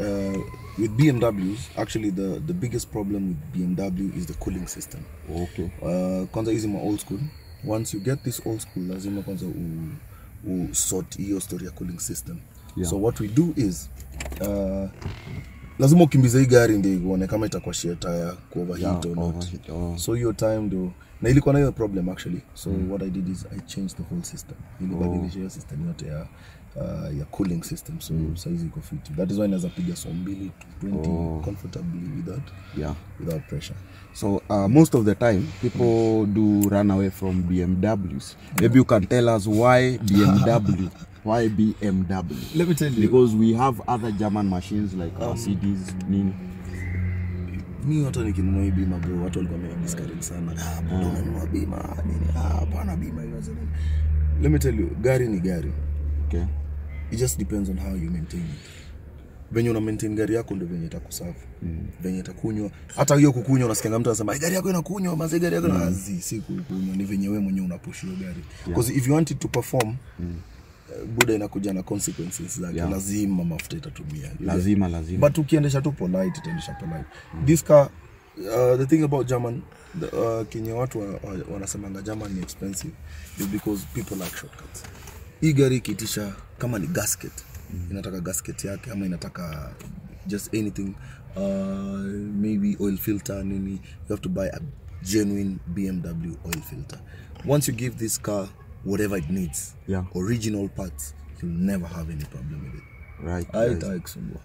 Speaker 2: uh, with BMWs, actually the, the biggest problem with BMW is the cooling system.
Speaker 1: okay
Speaker 2: Uh, kwanza hizi ma old school. Once you get this old school, lazima kwanza u, u sort hiyo story ya cooling system.
Speaker 1: Yeah.
Speaker 2: So what we do is uh, lazima ukimbize hii gari ndio uone kama itakuwa shia tire ku overheat
Speaker 1: Yeah,
Speaker 2: or not.
Speaker 1: overheat, oh.
Speaker 2: So hiyo time ndio na ilikuwa na hiyo problem actually. So mm. what I did is I changed the whole system. Nilibadilisha hiyo system yote ya uh, ya cooling system so saizi iko fiti That is why naweza piga so mbili 20 comfortably without
Speaker 1: yeah
Speaker 2: without pressure.
Speaker 1: So uh, most of the time, people do run away from BMWs. Maybe you can tell us why BMW? *laughs* why BMW?
Speaker 2: Let me tell you.
Speaker 1: Because we have other German machines like Mercedes, nini.
Speaker 2: mi hata nikinunua hii bima bro watu walikuwa wamenidiscourage sana ah, mbona unanunua bima nini ah, hapana bima hiyo zile let me tell you gari ni gari
Speaker 1: Okay.
Speaker 2: It just depends on how you maintain it venye una maintain gari yako ndio venye itakusafu mm. venye itakunywa hata hiyo kukunywa unasikianga mtu anasema gari yako inakunywa mazee gari yako mm. zi si kukunywa ni venye wewe mwenyewe unapush hiyo gari because yeah. if you want it to perform mm. buda inakuja na consequences zake
Speaker 1: Yeah.
Speaker 2: lazima mafuta itatumia?
Speaker 1: Lazima, lazima.
Speaker 2: but ukiendesha tu polite itaendesha polite mm. this car uh, the thing about german the, uh, kenye watu wa, wa, wanasemanga german ni expensive is because people like shortcuts hii gari ikiitisha kama ni gasket mm. inataka gasket yake ama inataka just anything uh, maybe oil filter nini you have to buy a genuine bmw oil filter once you give this car whatever it needs
Speaker 1: Yeah.
Speaker 2: original parts you'll never have any problem with it
Speaker 1: Right.
Speaker 2: haitaikusumbua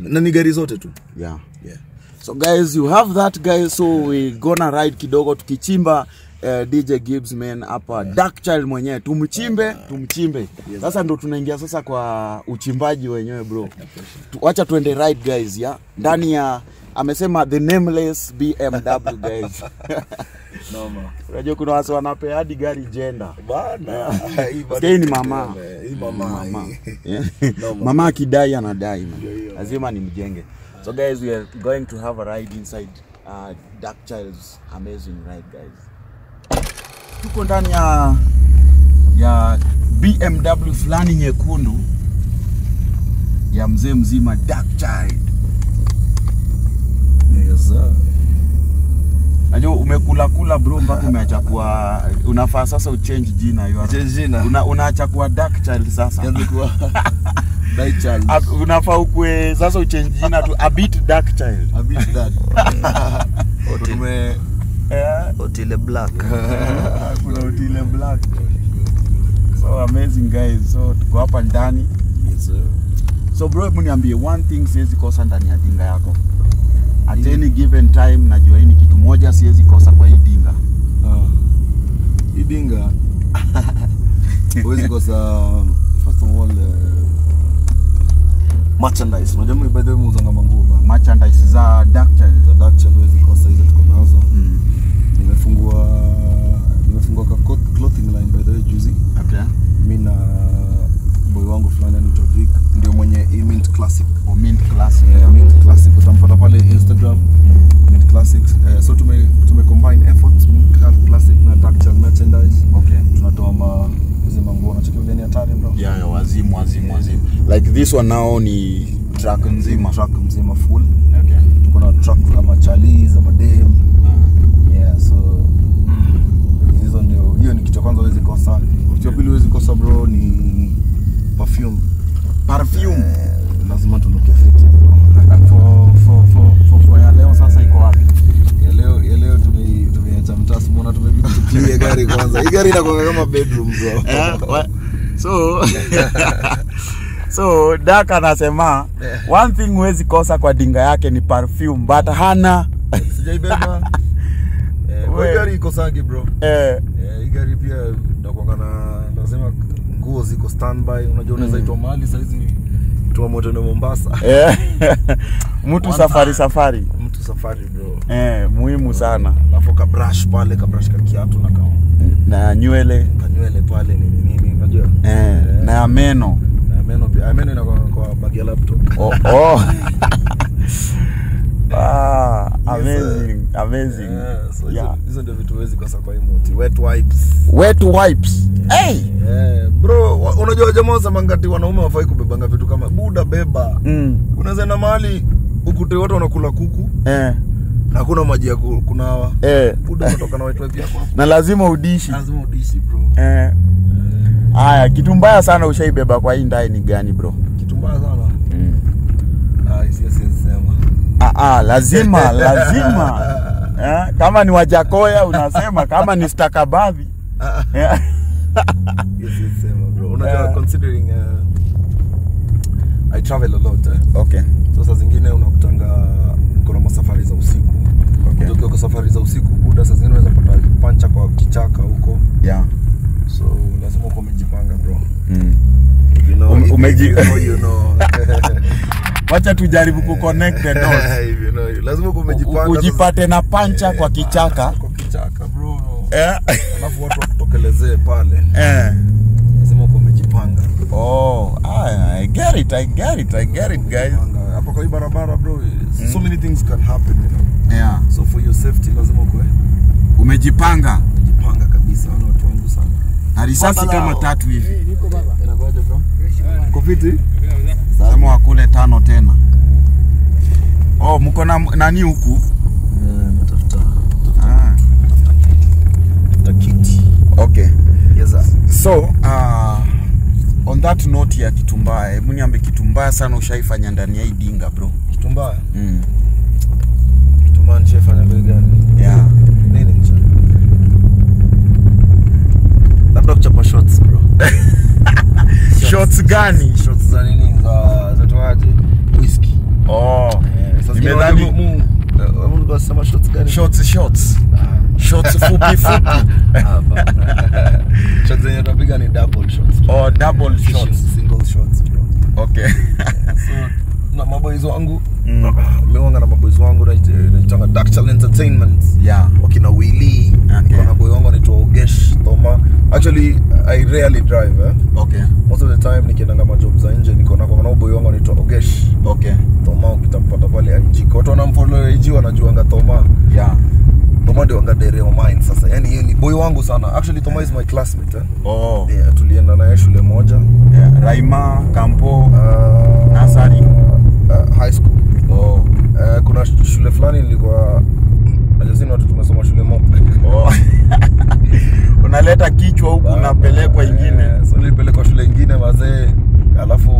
Speaker 2: na ni gari zote tu
Speaker 1: Yeah.
Speaker 2: yeah.
Speaker 1: So guys, you have that guys, so we gonna ride kidogo tukichimba uh, DJ Gibbs man hapa yeah. Dark Child mwenyewe tumchimbe tumchimbe. Sasa ndo tunaingia sasa kwa uchimbaji wenyewe bro. Wacha tuende right guys ya ndani ya amesema the nameless BMW guys. *laughs* Unajua kuna watu wanapea hadi gari jenda.
Speaker 2: Bana. *laughs* Hii
Speaker 1: ni mama.
Speaker 2: Hii mama.
Speaker 1: Mama. *laughs* akidai anadai. Lazima nimjenge. So guys, we are going to have a ride inside uh, Dark Child's amazing ride guys. Tuko ndani ya ya BMW fulani nyekundu ya mzee mzima Dark Child.
Speaker 2: Yes.
Speaker 1: Najua umekula kula bro mpaka umeacha kuwa unafaa sasa uchange jina hiyo.
Speaker 2: Change jina.
Speaker 1: Una, unaacha kuwa dark child sasa.
Speaker 2: Yaani kuwa *laughs* Dark child.
Speaker 1: Unafaa ukue sasa uchange jina tu a bit dark child.
Speaker 2: A bit Dark. *laughs* *laughs* Tume
Speaker 1: Eh,
Speaker 3: Otile Black. *laughs*
Speaker 1: kuna Otile Black. So amazing guys. So tuko hapa ndani.
Speaker 2: Yes, sir.
Speaker 1: So bro, hebu niambie one thing siwezi kosa ndani ya dinga yako. At any given time najua hii ni kitu moja siwezi kosa kwa hii dinga.
Speaker 2: Ah. Hii dinga *laughs* huwezi kosa first of all uh, merchandise. Unajua mimi by the way muuzanga manguo.
Speaker 1: Merchandise za dark child.
Speaker 2: Za dark child huwezi kosa hizo tuko nazo.
Speaker 1: Mm.
Speaker 2: Nimefungua nimefungua ka clothing line by the way juzi.
Speaker 1: Okay.
Speaker 2: Mi na boy wangu fulani anaitwa Vic ndio mwenye hii Mint Classic.
Speaker 1: Oh, mint classic.
Speaker 2: Yeah, Mint Classic utampata pale Instagram Mint Classic. Uh, so tume tume combine efforts Mint Classic na Dark Child merchandise.
Speaker 1: Okay.
Speaker 2: Tunatoa ma hizi manguo na chakula ni hatari bro.
Speaker 1: Yeah, yeah, wazimu wazimu wazimu. Like this one now ni track nzima.
Speaker 2: Track mzima full.
Speaker 1: Okay.
Speaker 2: Tuko na truck za machali za madem. Yeah, so hizo ndio hiyo ni kitu cha kwanza huwezi kosa. Kitu cha pili huwezi kosa bro ni perfume.
Speaker 1: Perfume.
Speaker 2: Eh, lazima tunuke fiti. *laughs*
Speaker 1: For for for for for ya leo sasa iko wapi?
Speaker 2: ya leo ya leo tume tumeacha mtaa simona tumebidi tupie gari kwanza hii gari inakuwa kama bedroom bro *laughs*
Speaker 1: Eh, so *laughs* so Dak anasema yeah. one thing huwezi kosa kwa dinga yake ni perfume but hana
Speaker 2: sijaibeba
Speaker 1: We.
Speaker 2: gari iko sangi bro.
Speaker 1: Eh,
Speaker 2: eh, gari pia nakwanga na nasema nguo ziko standby. Unajua unaweza mm. itwa mali saizi toa moto na Mombasa. *laughs*
Speaker 1: Eh, mtu safari safari.
Speaker 2: Mtu safari bro.
Speaker 1: Eh, muhimu sana.
Speaker 2: alafu ka brush pale ka brush ka kiatu na ka
Speaker 1: na nywele.
Speaker 2: ka nywele pale nini nini unajua?
Speaker 1: Eh, na ya meno.
Speaker 2: Na meno pia. Ah, meno inakuwa kwa bagi ya laptop.
Speaker 1: Oh, oh. *laughs* ah, amazing amazing
Speaker 2: Yeah, so hizo-
Speaker 1: yeah.
Speaker 2: hizo ndio vitu wezi kosa kwa wet wipes
Speaker 1: wet wipes hey!
Speaker 2: Eh, bro unajua jamaa wasemangati wanaume wafai kubebanga vitu kama buda beba
Speaker 1: mm.
Speaker 2: unaweza mali mahali ukute watu wanakula kuku
Speaker 1: eh,
Speaker 2: na kuna maji ya ku- kunawa
Speaker 1: eh.
Speaker 2: buda kutoka na wet wipe yako
Speaker 1: na lazima udishi
Speaker 2: lazima udishi bro
Speaker 1: eh. Aya, kitu mbaya sana ushaibeba kwa hii ndai ni gani bro?
Speaker 2: kitu mbaya sana
Speaker 1: Mm.
Speaker 2: ah yes, sema
Speaker 1: Ah, lazima lazima yeah, *laughs* kama ni wajakoya unasema, kama ni stakabadhi sasa *laughs*
Speaker 2: Yes, yes, bro unajua
Speaker 1: Yeah.
Speaker 2: considering uh, I travel a lot eh.
Speaker 1: Okay.
Speaker 2: so saa zingine unakutanga niko na masafari za usiku
Speaker 1: Okay.
Speaker 2: Ukiwa kwa safari za usiku buda saa zingine unaweza pata pancha kwa kichaka huko
Speaker 1: Yeah.
Speaker 2: so lazima uko umejipanga bro
Speaker 1: Mm.
Speaker 2: You know,
Speaker 1: Um- umeji-
Speaker 2: you know, you know. *laughs*
Speaker 1: Wacha tujaribu ku connect the *laughs* dots.
Speaker 2: You know, lazima umejipanga
Speaker 1: Ujipate na pancha kwa kichaka.
Speaker 2: kwa kichaka bro.
Speaker 1: Eh.
Speaker 2: alafu watu wakutokelezee pale.
Speaker 1: Eh.
Speaker 2: lazima uko umejipanga.
Speaker 1: Oh, I, I get it, I get it, I get it guys.
Speaker 2: Hapa kwa hii barabara bro so many things can happen you know.
Speaker 1: Yeah.
Speaker 2: so for your safety lazima uko
Speaker 1: Umejipanga.
Speaker 2: Umejipanga kabisa wana watu wangu sana.
Speaker 1: Na risasi kama tatu hivi.
Speaker 2: niko baba inakuaje bro fiti
Speaker 1: Sema wakule tano tena. Oh, mko na nani huku?
Speaker 2: Eh,
Speaker 1: Ah.
Speaker 2: tafuta kiti
Speaker 1: Okay.
Speaker 2: yes sir
Speaker 1: So, uh, on that note ya kitu mbaya, hebu niambe kitumbaya sana ushaifanya ndani ya idinga dinga bro.
Speaker 2: kitu mbaya
Speaker 1: Mm.
Speaker 2: kitu nishaifanya bei gani
Speaker 1: Yeah.
Speaker 2: nini ncha labda kuchapa shots bro *laughs*
Speaker 1: Shots gani?
Speaker 2: shots za nini za za toaje whisky
Speaker 1: Oh.
Speaker 2: Sasa
Speaker 1: Nimedhani
Speaker 2: mu- mu- eh, nilikuwa nasema shots gani
Speaker 1: shots shots. Shots fupi fupi. *laughs*
Speaker 2: Hapa. shots zenye tunapiga ni double shots
Speaker 1: Oh, double shots
Speaker 2: bro
Speaker 1: Okay.
Speaker 2: so na maboys wangu
Speaker 1: Mm.
Speaker 2: mewanga na maboys wangu naita- naitanga Dactyl Entertainment
Speaker 1: Yeah.
Speaker 2: wakina Willy
Speaker 1: Okay.
Speaker 2: na boy wangu anaitwa Ogesh Toma actually I rarely drive eh?
Speaker 1: Okay.
Speaker 2: most of the time nikiendanga majob za nje niko na kwa boy wangu anaitwa Ogesh
Speaker 1: Okay.
Speaker 2: Toma ukitampata pale IG watu wanamfollow IG wanajuanga Toma
Speaker 1: Yeah.
Speaker 2: Toma ndio anga dere wa mine sasa yani yeye ni boy wangu sana actually Toma is my classmate eh?
Speaker 1: Oh.
Speaker 2: yeah, tulienda naye shule moja
Speaker 1: Yeah. Raima, Kampo,
Speaker 2: uh,
Speaker 1: Nasari.
Speaker 2: Uh, high school
Speaker 1: Oh.
Speaker 2: uh, kuna shule fulani ilikuwa ajasini watu tumesoma shule mo
Speaker 1: Oh. *laughs* unaleta kichwa huku unapelekwa ingine
Speaker 2: Eh, so nilipelekwa shule ingine wazee, alafu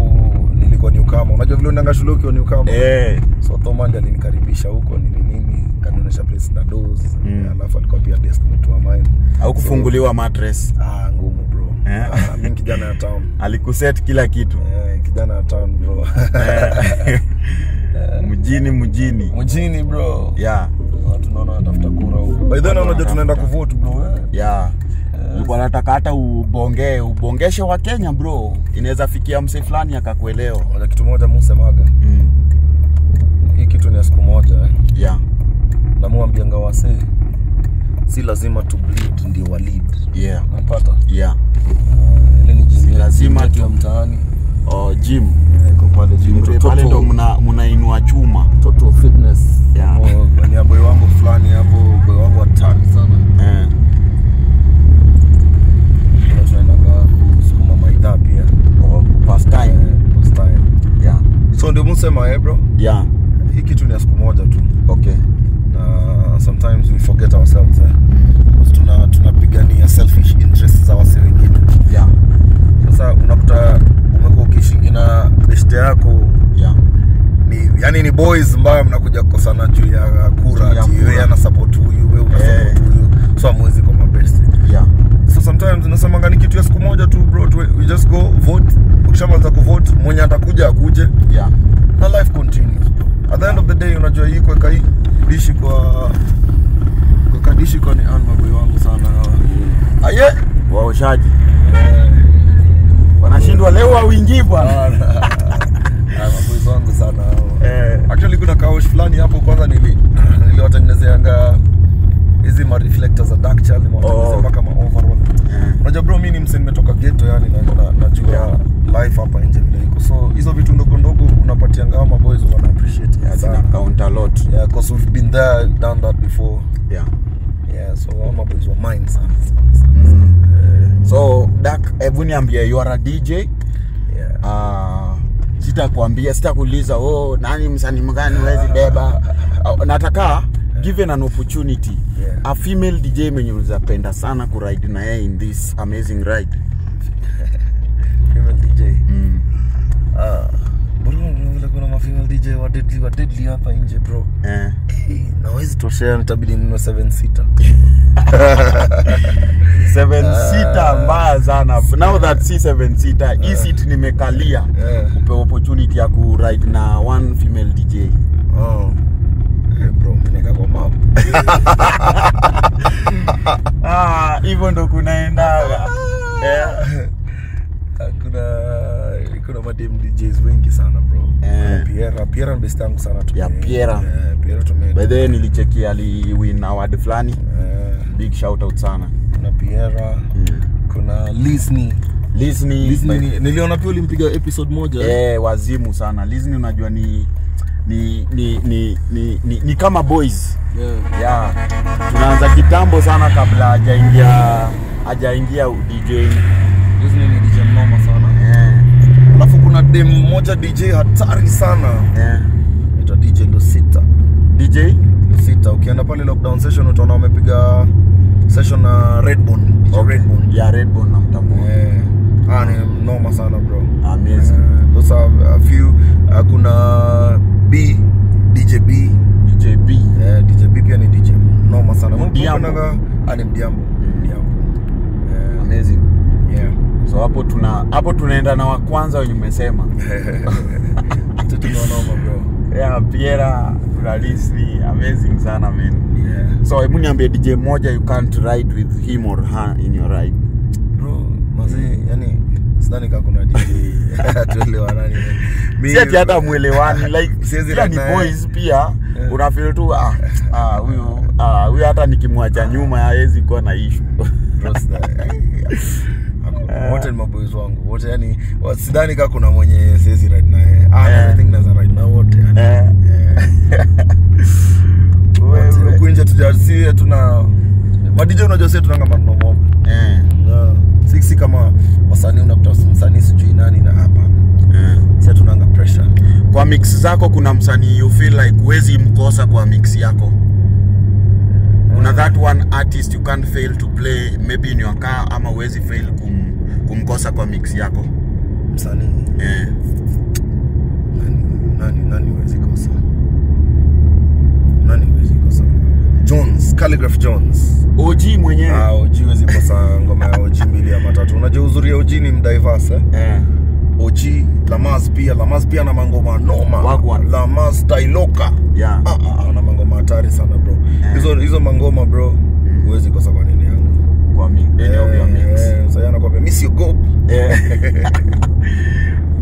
Speaker 2: nilikuwa niukama Unajua vile unaenda shule ukiwa niukama
Speaker 1: eh.
Speaker 2: So thomandi alinikaribisha huko nini nini, kanionyesha place na doors.
Speaker 1: Mm.
Speaker 2: Alafu alikuwa pia desk mtu wa mine.
Speaker 1: au kufunguliwa mattress
Speaker 2: Ah, ngumu bro.
Speaker 1: Eh.
Speaker 2: Ah, mimi kijana ya town. *laughs*
Speaker 1: alikuset kila kitu
Speaker 2: Eh, kijana ya town bro.
Speaker 1: Eh. *laughs* mjini mjini
Speaker 2: Mjini bro.
Speaker 1: yeah.
Speaker 2: Watu naona wanatafuta kura huko. By the way, unajua tunaenda kuvote bro. eh.
Speaker 1: yeah. Nilikuwa nataka hata ubongee ubongeshe wa Kenya bro, inaweza fikia mse fulani akakuelewa.
Speaker 2: Kitu moja musemaga.
Speaker 1: Mm.
Speaker 2: Hii kitu ni ya siku moja eh.
Speaker 1: Yeah.
Speaker 2: Na muambianga wasee si lazima to bleed ndio wa lead.
Speaker 1: Yeah.
Speaker 2: Napata.
Speaker 1: Yeah.
Speaker 2: Uh, ile ni
Speaker 1: lazima
Speaker 2: tu
Speaker 1: tu-
Speaker 2: mtaani.
Speaker 1: Oh, gym.
Speaker 2: Iko pale
Speaker 1: gym pale ndo mna mnainua chuma.
Speaker 2: Total fitness.
Speaker 1: Yeah.
Speaker 2: Oh, ni ya wangu fulani hapo, boy wangu watani sana.
Speaker 1: Eh.
Speaker 2: Pia.
Speaker 1: Oh, past time.
Speaker 2: Eh, post time.
Speaker 1: Yeah.
Speaker 2: So ndio musema eh bro.
Speaker 1: Yeah.
Speaker 2: Hii kitu ni ya siku moja tu.
Speaker 1: Okay.
Speaker 2: Na sometimes we forget ourselves eh. Because tuna tunapigania selfish interests za wasee wengine.
Speaker 1: Yeah.
Speaker 2: Sasa unakuta umekuwa ukishingina na yako
Speaker 1: Yeah.
Speaker 2: ni yani ni boys ambayo mnakuja kukosana juu ya kura ati wewe ana support huyu wewe una
Speaker 1: Eh.
Speaker 2: support huyu so amwezi kwa mabest
Speaker 1: Yeah.
Speaker 2: so sometimes nasemanga ni kitu ya siku moja tu bro tu, we just go vote ukishamaliza kuvote mwenye atakuja akuje
Speaker 1: Yeah.
Speaker 2: na life continues at the end of the day unajua hii kwa kai dishi kwa kwa kadishi kwa ni an maboy wangu sana
Speaker 1: Aye. Waoshaji. Wanashindwa leo hauingii bwana.
Speaker 2: Ah, wangu sana hao.
Speaker 1: Eh.
Speaker 2: actually kuna kaosh fulani hapo kwanza nili niliwatengenezeanga hizi ma reflectors za dark channel nimewatengenezea
Speaker 1: Oh.
Speaker 2: mpaka ma overall. Unajua bro mimi ni mse nimetoka ghetto yani na, na, najua
Speaker 1: Yeah.
Speaker 2: life hapa nje vile iko so hizo vitu ndogo ndogo unapatia ngao maboys wana appreciate
Speaker 1: Yeah, count a lot.
Speaker 2: yeah cause we've been there done that before
Speaker 1: Yeah.
Speaker 2: yeah so all my boys were mine sana sana, sana.
Speaker 1: Mm. So, Dak, hebu niambie you are a DJ.
Speaker 2: yeah
Speaker 1: Ah, sitakuambia sitakuuliza oh, nani msanii mgani huwezi beba uh, nataka given an opportunity.
Speaker 2: Yeah.
Speaker 1: a female dj mwenye unazapenda sana kuride na yeye in this amazing ride. *laughs*
Speaker 2: Female DJ
Speaker 1: mm.
Speaker 2: uh, bro vile kuna ma female DJ wa deadly wa deadly hapa nje bro?
Speaker 1: Eh. *laughs*
Speaker 2: Eh, nawezi toshea nitabidi ninunue 7 seater. *laughs*
Speaker 1: Seven seater mbaya sana. Now that si 7 seater hii seat nimekalia.
Speaker 2: Yeah.
Speaker 1: upe opportunity ya kuride na one female dj
Speaker 2: oh Eh, kwa map
Speaker 1: ah ndo kunaendaga *laughs* eh.
Speaker 2: kuna kuna madem DJs wengi sana bro
Speaker 1: Eh.
Speaker 2: Piera Piera ni best yangu sana
Speaker 1: Ya, Piera.
Speaker 2: eh, Piera tumeenda.
Speaker 1: by the way nilicheki ali win award fulani
Speaker 2: Yeah.
Speaker 1: big shout out sana
Speaker 2: kuna Piera
Speaker 1: mm.
Speaker 2: kuna Lizni
Speaker 1: Lizni,
Speaker 2: Lizni niliona pia ulimpiga episode moja
Speaker 1: eh, wazimu sana Lizni unajua ni ni ni ni, ni, ni, ni kama boys.
Speaker 2: Yeah.
Speaker 1: yeah. tunaanza kitambo sana kabla hajaingia hajaingia DJ.
Speaker 2: Lizni ni DJ mnoma sana.
Speaker 1: Eh,
Speaker 2: alafu kuna dem moja DJ hatari sana.
Speaker 1: Yeah.
Speaker 2: anaitwa DJ Lucita.
Speaker 1: DJ?
Speaker 2: Lucita ukienda pale lockdown session utaona wamepiga session na Redbone DJ Redbone
Speaker 1: ya Redbone namtambua.
Speaker 2: Eh, ah, ni mnoma sana bro.
Speaker 1: Amazing.
Speaker 2: Yeah. those are a few uh, kuna B DJ B.
Speaker 1: DJ B.
Speaker 2: Eh, DJ B pia ni DJ noma sana.
Speaker 1: Mdiambo.
Speaker 2: ani ah, mdiambo. Mdiambo. Eh,
Speaker 1: amazing.
Speaker 2: yeah.
Speaker 1: So hapo tuna hapo tunaenda na wa kwanza wenye umesema *laughs* yeah, Piera kuna Lizni amazing sana man.
Speaker 2: Yeah.
Speaker 1: So hebu niambie DJ moja you can't ride with him or her in your ride.
Speaker 2: Bro mazee yani sidhani kama kuna DJ *laughs* tuelewanani
Speaker 1: si ati hata mwelewani like *laughs* pia ni boys pia
Speaker 2: Yeah.
Speaker 1: una feel tu ah ah huyu ah huyu hata nikimwacha nyuma hawezi kuwa na issue.
Speaker 2: Hakuna. *laughs* wote ni maboys wangu wote yani sidhani kaa kuna mwenye siwezi ride naye ah,
Speaker 1: Eh.
Speaker 2: I think naweza wote yani.
Speaker 1: eh
Speaker 2: Eh. Huku nje tujasi tuna madijo unajua si tunanga mob
Speaker 1: eh
Speaker 2: Na, si kama wasanii unakuta msanii sijui nani na hapa.
Speaker 1: Mm.
Speaker 2: sasa tunaanga pressure.
Speaker 1: Kwa mix zako kuna msanii you feel like huwezi mkosa kwa mix yako? Kuna that one artist you can't fail to play maybe in your car ama huwezi fail kum, kumkosa kwa mix yako?
Speaker 2: Msanii.
Speaker 1: Eh.
Speaker 2: nani nani nani huwezi kosa nani huwezi kosa Jones Calligraph Jones.
Speaker 1: OG mwenyewe.
Speaker 2: Ah OG huwezi kosa ngoma ya OG mbili ya matatu. Unajua uzuri ya OG ni mdiverse eh?
Speaker 1: Yeah.
Speaker 2: OG Lamas pia Lamas pia na mangoma noma.
Speaker 1: Wagwan.
Speaker 2: Lamas Tailoka
Speaker 1: yeah.
Speaker 2: ah, ah, ah, na mangoma hatari sana bro. Hizo hizo mangoma bro huwezi kosa kwa nini yangu.
Speaker 1: Kwa mi, any yeah, your mix.
Speaker 2: Eh, sasa anakwambia mimi siogopi
Speaker 1: eh.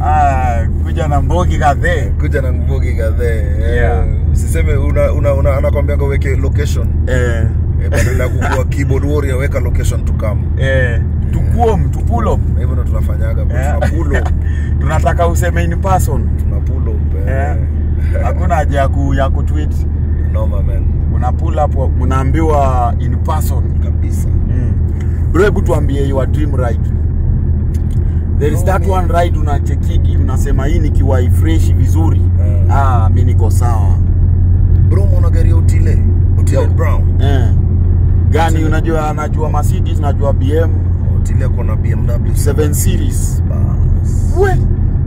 Speaker 1: ah, kuja na mbogi kadhe
Speaker 2: kuja na mbogi kadhe
Speaker 1: Yeah.
Speaker 2: Usiseme una, una, una, anakwambia uweke location
Speaker 1: eh.
Speaker 2: Eh, badala kukua *laughs* keyboard warrior weka location to come
Speaker 1: eh. tukuom tupulo
Speaker 2: up hivyo ndo tunafanyaga.
Speaker 1: Yeah.
Speaker 2: tuna pull up *laughs*
Speaker 1: tunataka useme in person
Speaker 2: tuna pull up eh.
Speaker 1: Eh. hakuna haja ya ku, ya kutweet
Speaker 2: noma man
Speaker 1: una pull up unaambiwa in person
Speaker 2: kabisa
Speaker 1: mm. bro hebu tuambie your dream ride there is
Speaker 2: No,
Speaker 1: that one ride unachekigi unasema hii nikiwa fresh vizuri
Speaker 2: yeah.
Speaker 1: ah, mi niko sawa
Speaker 2: bro umeona gari ya utile utile
Speaker 1: Yo.
Speaker 2: brown.
Speaker 1: Eh. gani unajua najua Mercedes najua BM
Speaker 2: utile ako na BMW
Speaker 1: 7 series.
Speaker 2: Bas.
Speaker 1: we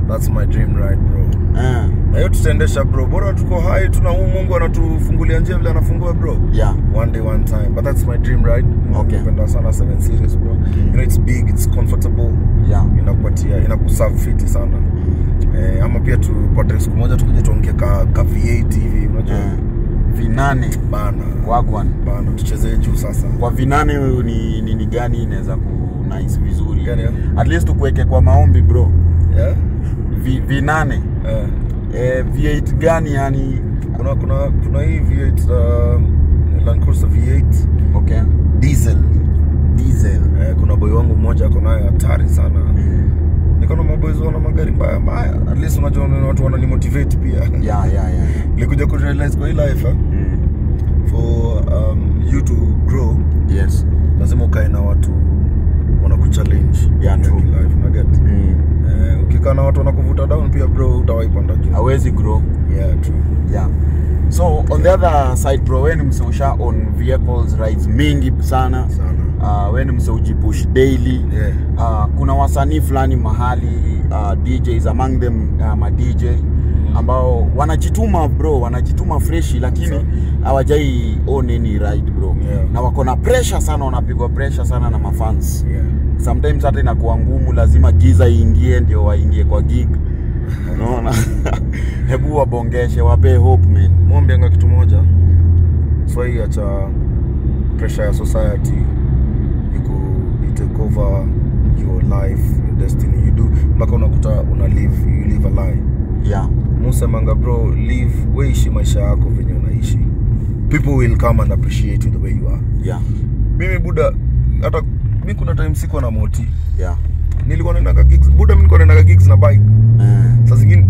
Speaker 2: that's my dream ride bro.
Speaker 1: Eh.
Speaker 2: na hiyo tutaendesha bro. Bora tuko hai tuna huu mungu anatufungulia njia vile anafungua bro.
Speaker 1: Yeah
Speaker 2: one day one time. But that's my dream ride.
Speaker 1: Okay.
Speaker 2: napenda sana 7 series bro. You know it's big it's comfortable.
Speaker 1: Yeah
Speaker 2: inakupatia inakuserve fiti sana. Eh, ama pia tupate siku moja tukuje tuongee ka, ka V8 hivi unajua.
Speaker 1: Eh. Vinane.
Speaker 2: Bana.
Speaker 1: Wagwan.
Speaker 2: Bana tuchezee juu sasa.
Speaker 1: Kwa vinane ni nini gani? Inaweza ku nice vizuri.
Speaker 2: Gani, yeah.
Speaker 1: at least ukuweke kwa maombi bro.
Speaker 2: Yeah?
Speaker 1: Vi, vinane.
Speaker 2: Eh,
Speaker 1: eh, V8 gani yani?
Speaker 2: Kuna kuna kuna hii V8 uh, Land Cruiser V8
Speaker 1: okay.
Speaker 2: Diesel.
Speaker 1: Diesel.
Speaker 2: Eh, kuna boy wangu mmoja ako nayo hatari sana.
Speaker 1: Mm.
Speaker 2: Niko na maboys wana magari mbaya mbaya. At least unajua ni watu wananimotivate pia.
Speaker 1: Yeah yeah yeah
Speaker 2: nilikuja kurealize kwa hii life eh,
Speaker 1: mm.
Speaker 2: for um, you to grow
Speaker 1: yes.
Speaker 2: lazima ukae na watu wanakuchallenge
Speaker 1: Yeah,
Speaker 2: in
Speaker 1: true.
Speaker 2: life unaget
Speaker 1: mm.
Speaker 2: eh, ukikaa na watu wanakuvuta down pia bro utawaipanda juu.
Speaker 1: Hawezi grow.
Speaker 2: Yeah true.
Speaker 1: Yeah. So on the other side bro we ni mse on vehicles rides mingi sana.
Speaker 2: Sana
Speaker 1: uh, we ni mse ujipush daily.
Speaker 2: Yeah.
Speaker 1: Uh, kuna wasanii fulani mahali uh, DJs among them uh, ma DJ ambao wanajituma bro wanajituma freshi lakini hawajai own any ride bro.
Speaker 2: Yeah.
Speaker 1: na wako na pressure sana wanapigwa pressure sana na mafans
Speaker 2: yeah.
Speaker 1: Sometimes hata inakuwa ngumu lazima giza iingie ndio waingie kwa gig. *laughs* Unaona? *laughs* Hebu wabongeshe wape hope man.
Speaker 2: Mwambianga kitu moja. Swai acha pressure ya society iku take over your life your destiny you do mpaka unakuta una live you live a lie.
Speaker 1: Yeah.
Speaker 2: Musemanga bro live weishi maisha yako venye unaishi. People will come and appreciate you the way you are.
Speaker 1: Yeah.
Speaker 2: Mimi buda hata mi kuna time sikuwa na moti.
Speaker 1: Yeah.
Speaker 2: Nilikuwa naendaga gigs buda nilikuwa naendaga gigs na bike.
Speaker 1: Mm.
Speaker 2: saa zingine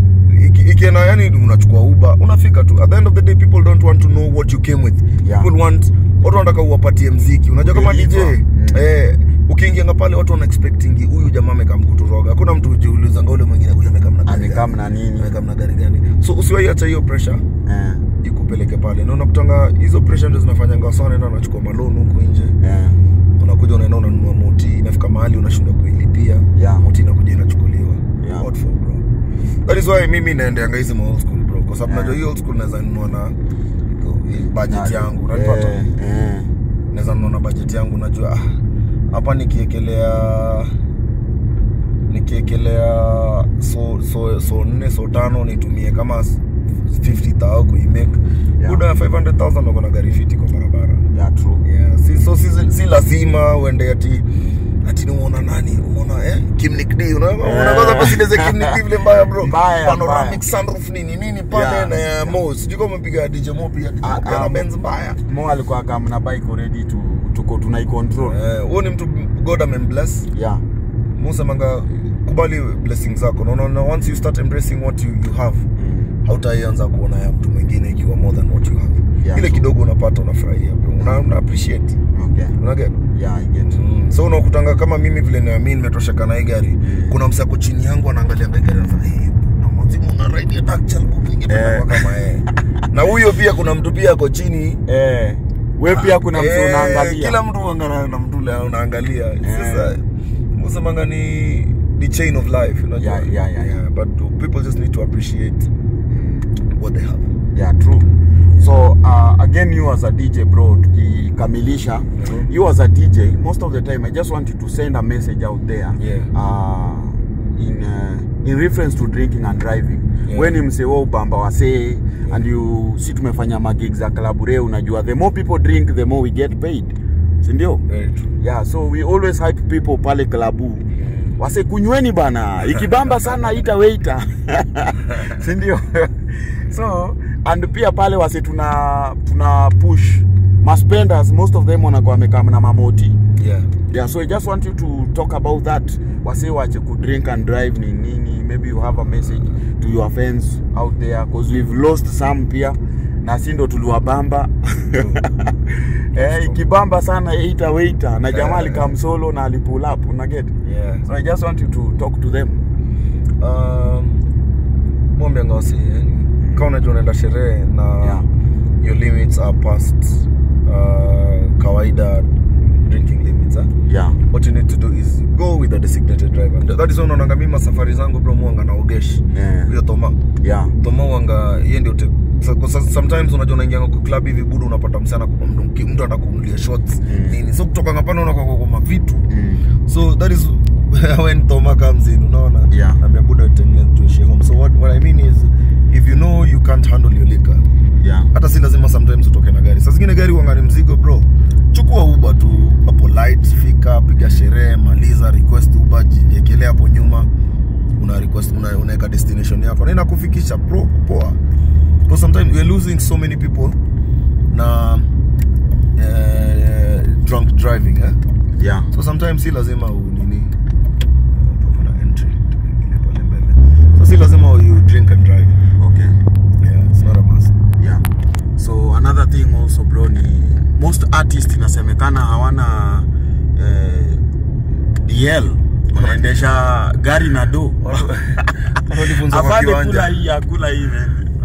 Speaker 2: iki- ikienda yani unachukua uba unafika tu. At the end of the day people don't want to know what you came with.
Speaker 1: Yeah.
Speaker 2: people want watu wanataka uwapatie mziki. Unajua kama dj.
Speaker 1: Mm.
Speaker 2: eh, ukiingianga pale watu wana expecting huyu jamaa amekaa mkutoroga hakuna mtu ujiulizanga ule mwingine huyu amekaa mna gari
Speaker 1: amekaa mna nini?
Speaker 2: Amekaa mna gari gani? So usiwaiacha hiyo pressure
Speaker 1: eh,
Speaker 2: ikupeleke pale. Na unakutanga hizo pressure ndio zinafanyanga sana na anachukua malon huko nje.
Speaker 1: Eh,
Speaker 2: unakuja unaenda unanunua moti inafika mahali unashindwa kuilipia
Speaker 1: Yeah.
Speaker 2: moti inakuja inachukuliwa.
Speaker 1: Yeah.
Speaker 2: What for, bro. That is why mimi naendeanga hizi ma old school bro kwa sababu
Speaker 1: Yeah.
Speaker 2: najua hii old school naweza nunua na budget yangu unanipata?
Speaker 1: Eh, eh,
Speaker 2: naweza naona bajeti budget yangu najua ah, hapa nikiekelea nikiekelea so so so nne so tano nitumie kama 50 thao kuimake
Speaker 1: Yeah.
Speaker 2: buda 500000 uko na gari fiti kwa barabara.
Speaker 1: Yeah true.
Speaker 2: Yeah, si, so si, si lazima uende ati ati umeona nani? Umeona eh? D unaona? Unaona kwanza basi ile D vile mbaya bro.
Speaker 1: Mbaya,
Speaker 2: panoramic sunroof nini nini pale
Speaker 1: Yeah,
Speaker 2: na ya
Speaker 1: yeah.
Speaker 2: Mo sijui kama umepiga DJ Mo pia. DJ
Speaker 1: Ah,
Speaker 2: Mo
Speaker 1: ah,
Speaker 2: na Benz mbaya.
Speaker 1: Mo alikuwa kama na bike already tu tuko control.
Speaker 2: Eh ni mtu God amembless.
Speaker 1: Yeah.
Speaker 2: Musa manga kubali blessings zako. No no once you start embracing what you, you have. Hautaianza kuona ya mtu mwingine ikiwa more than what you have.
Speaker 1: Yeah,
Speaker 2: ile
Speaker 1: so,
Speaker 2: kidogo unapata unafurahia una, una appreciate.
Speaker 1: Okay.
Speaker 2: Una get?
Speaker 1: yeah i get
Speaker 2: Mm. so unakutanga kama mimi vile na mimi nimetosheka na hii gari. Kuna msako chini yangu anaangalia gari anasema hey, na mzimu una ride ya ingependa
Speaker 1: Eh.
Speaker 2: kama yeye na huyo pia kuna mtu pia ako chini.
Speaker 1: Eh. Wewe pia kuna mtu
Speaker 2: Eh,
Speaker 1: unaangalia?
Speaker 2: kila mtu anaangalia na, na mtu unaangalia sasa musemanga ni the chain of life unajua?
Speaker 1: Yeah, yeah, yeah, yeah.
Speaker 2: but people just need to appreciate what they have.
Speaker 1: Yeah true. So uh, again you as a dj bro tukikamilisha you as a dj most of the time i just want you to send a message out there
Speaker 2: Yeah.
Speaker 1: uh, in uh, in reference to drinking and driving.
Speaker 2: Yeah.
Speaker 1: when ni msee wa ubamba wasee and you si tumefanya magigs za klabure unajua the more people drink the more we get paid. Sindio
Speaker 2: very true.
Speaker 1: Yeah so we always hype people pale klabu wase kunyweni bana *laughs* ikibamba sana ita waiter sindio so and pia pale wase tuna tuna push maspenders most of them wanakuwa wamekaa na mamoti.
Speaker 2: Yeah.
Speaker 1: Yeah so i just want you to talk about that. Wase wache kudrink and drive ni nini maybe you have a message to your fans out there because we've lost some pia na si ndo tuliwabamba. *laughs* Eh, ikibamba sana ita waiter na jamaa alikam solo na alipull up unaget?
Speaker 2: Yeah.
Speaker 1: So i just want you to talk to them.
Speaker 2: Um, mwambia ngawasi yani kama unajua unaenda sherehe na
Speaker 1: Yeah.
Speaker 2: your limits are past uh, kawaida drinking limits eh?
Speaker 1: yeah.
Speaker 2: What you need to do is go with a designated driver. That is why unaonanga mimi masafari zangu bro muanga na ogesh
Speaker 1: Yeah.
Speaker 2: hiyo toma
Speaker 1: yeah.
Speaker 2: Toma uanga yeye ndio sometimes unajua unaingia kwa club hivi budu unapata msana mtu anakunulia shots. Nini? So kutoka ngapana unakuwa kwa mavitu.
Speaker 1: Mm.
Speaker 2: so that is *laughs* when Toma comes in unaona?
Speaker 1: Yeah.
Speaker 2: naambia buda tutengeneze tuishie home. So what, what I mean is if you know you can't handle your liquor.
Speaker 1: Yeah.
Speaker 2: Hata si lazima sometimes utoke na gari. Saa zingine gari uangani mzigo bro. Chukua uba tu hapo light fika piga sherehe maliza request uba jiekelea hapo nyuma. Una request una, unaweka destination yako. Na inakufikisha bro poa. Because sometimes we're losing so many people na uh, drunk driving eh?
Speaker 1: yeah.
Speaker 2: So sometimes si lazima unini hapo kuna entry tukiingilia pale mbele so si lazima you drink and drive.
Speaker 1: Okay.
Speaker 2: Yeah it's not a must.
Speaker 1: Yeah. So another thing also bro ni most artist inasemekana hawana eh, dl wanaendesha gari na do.
Speaker 2: Kiwanja.
Speaker 1: kula hii akula hii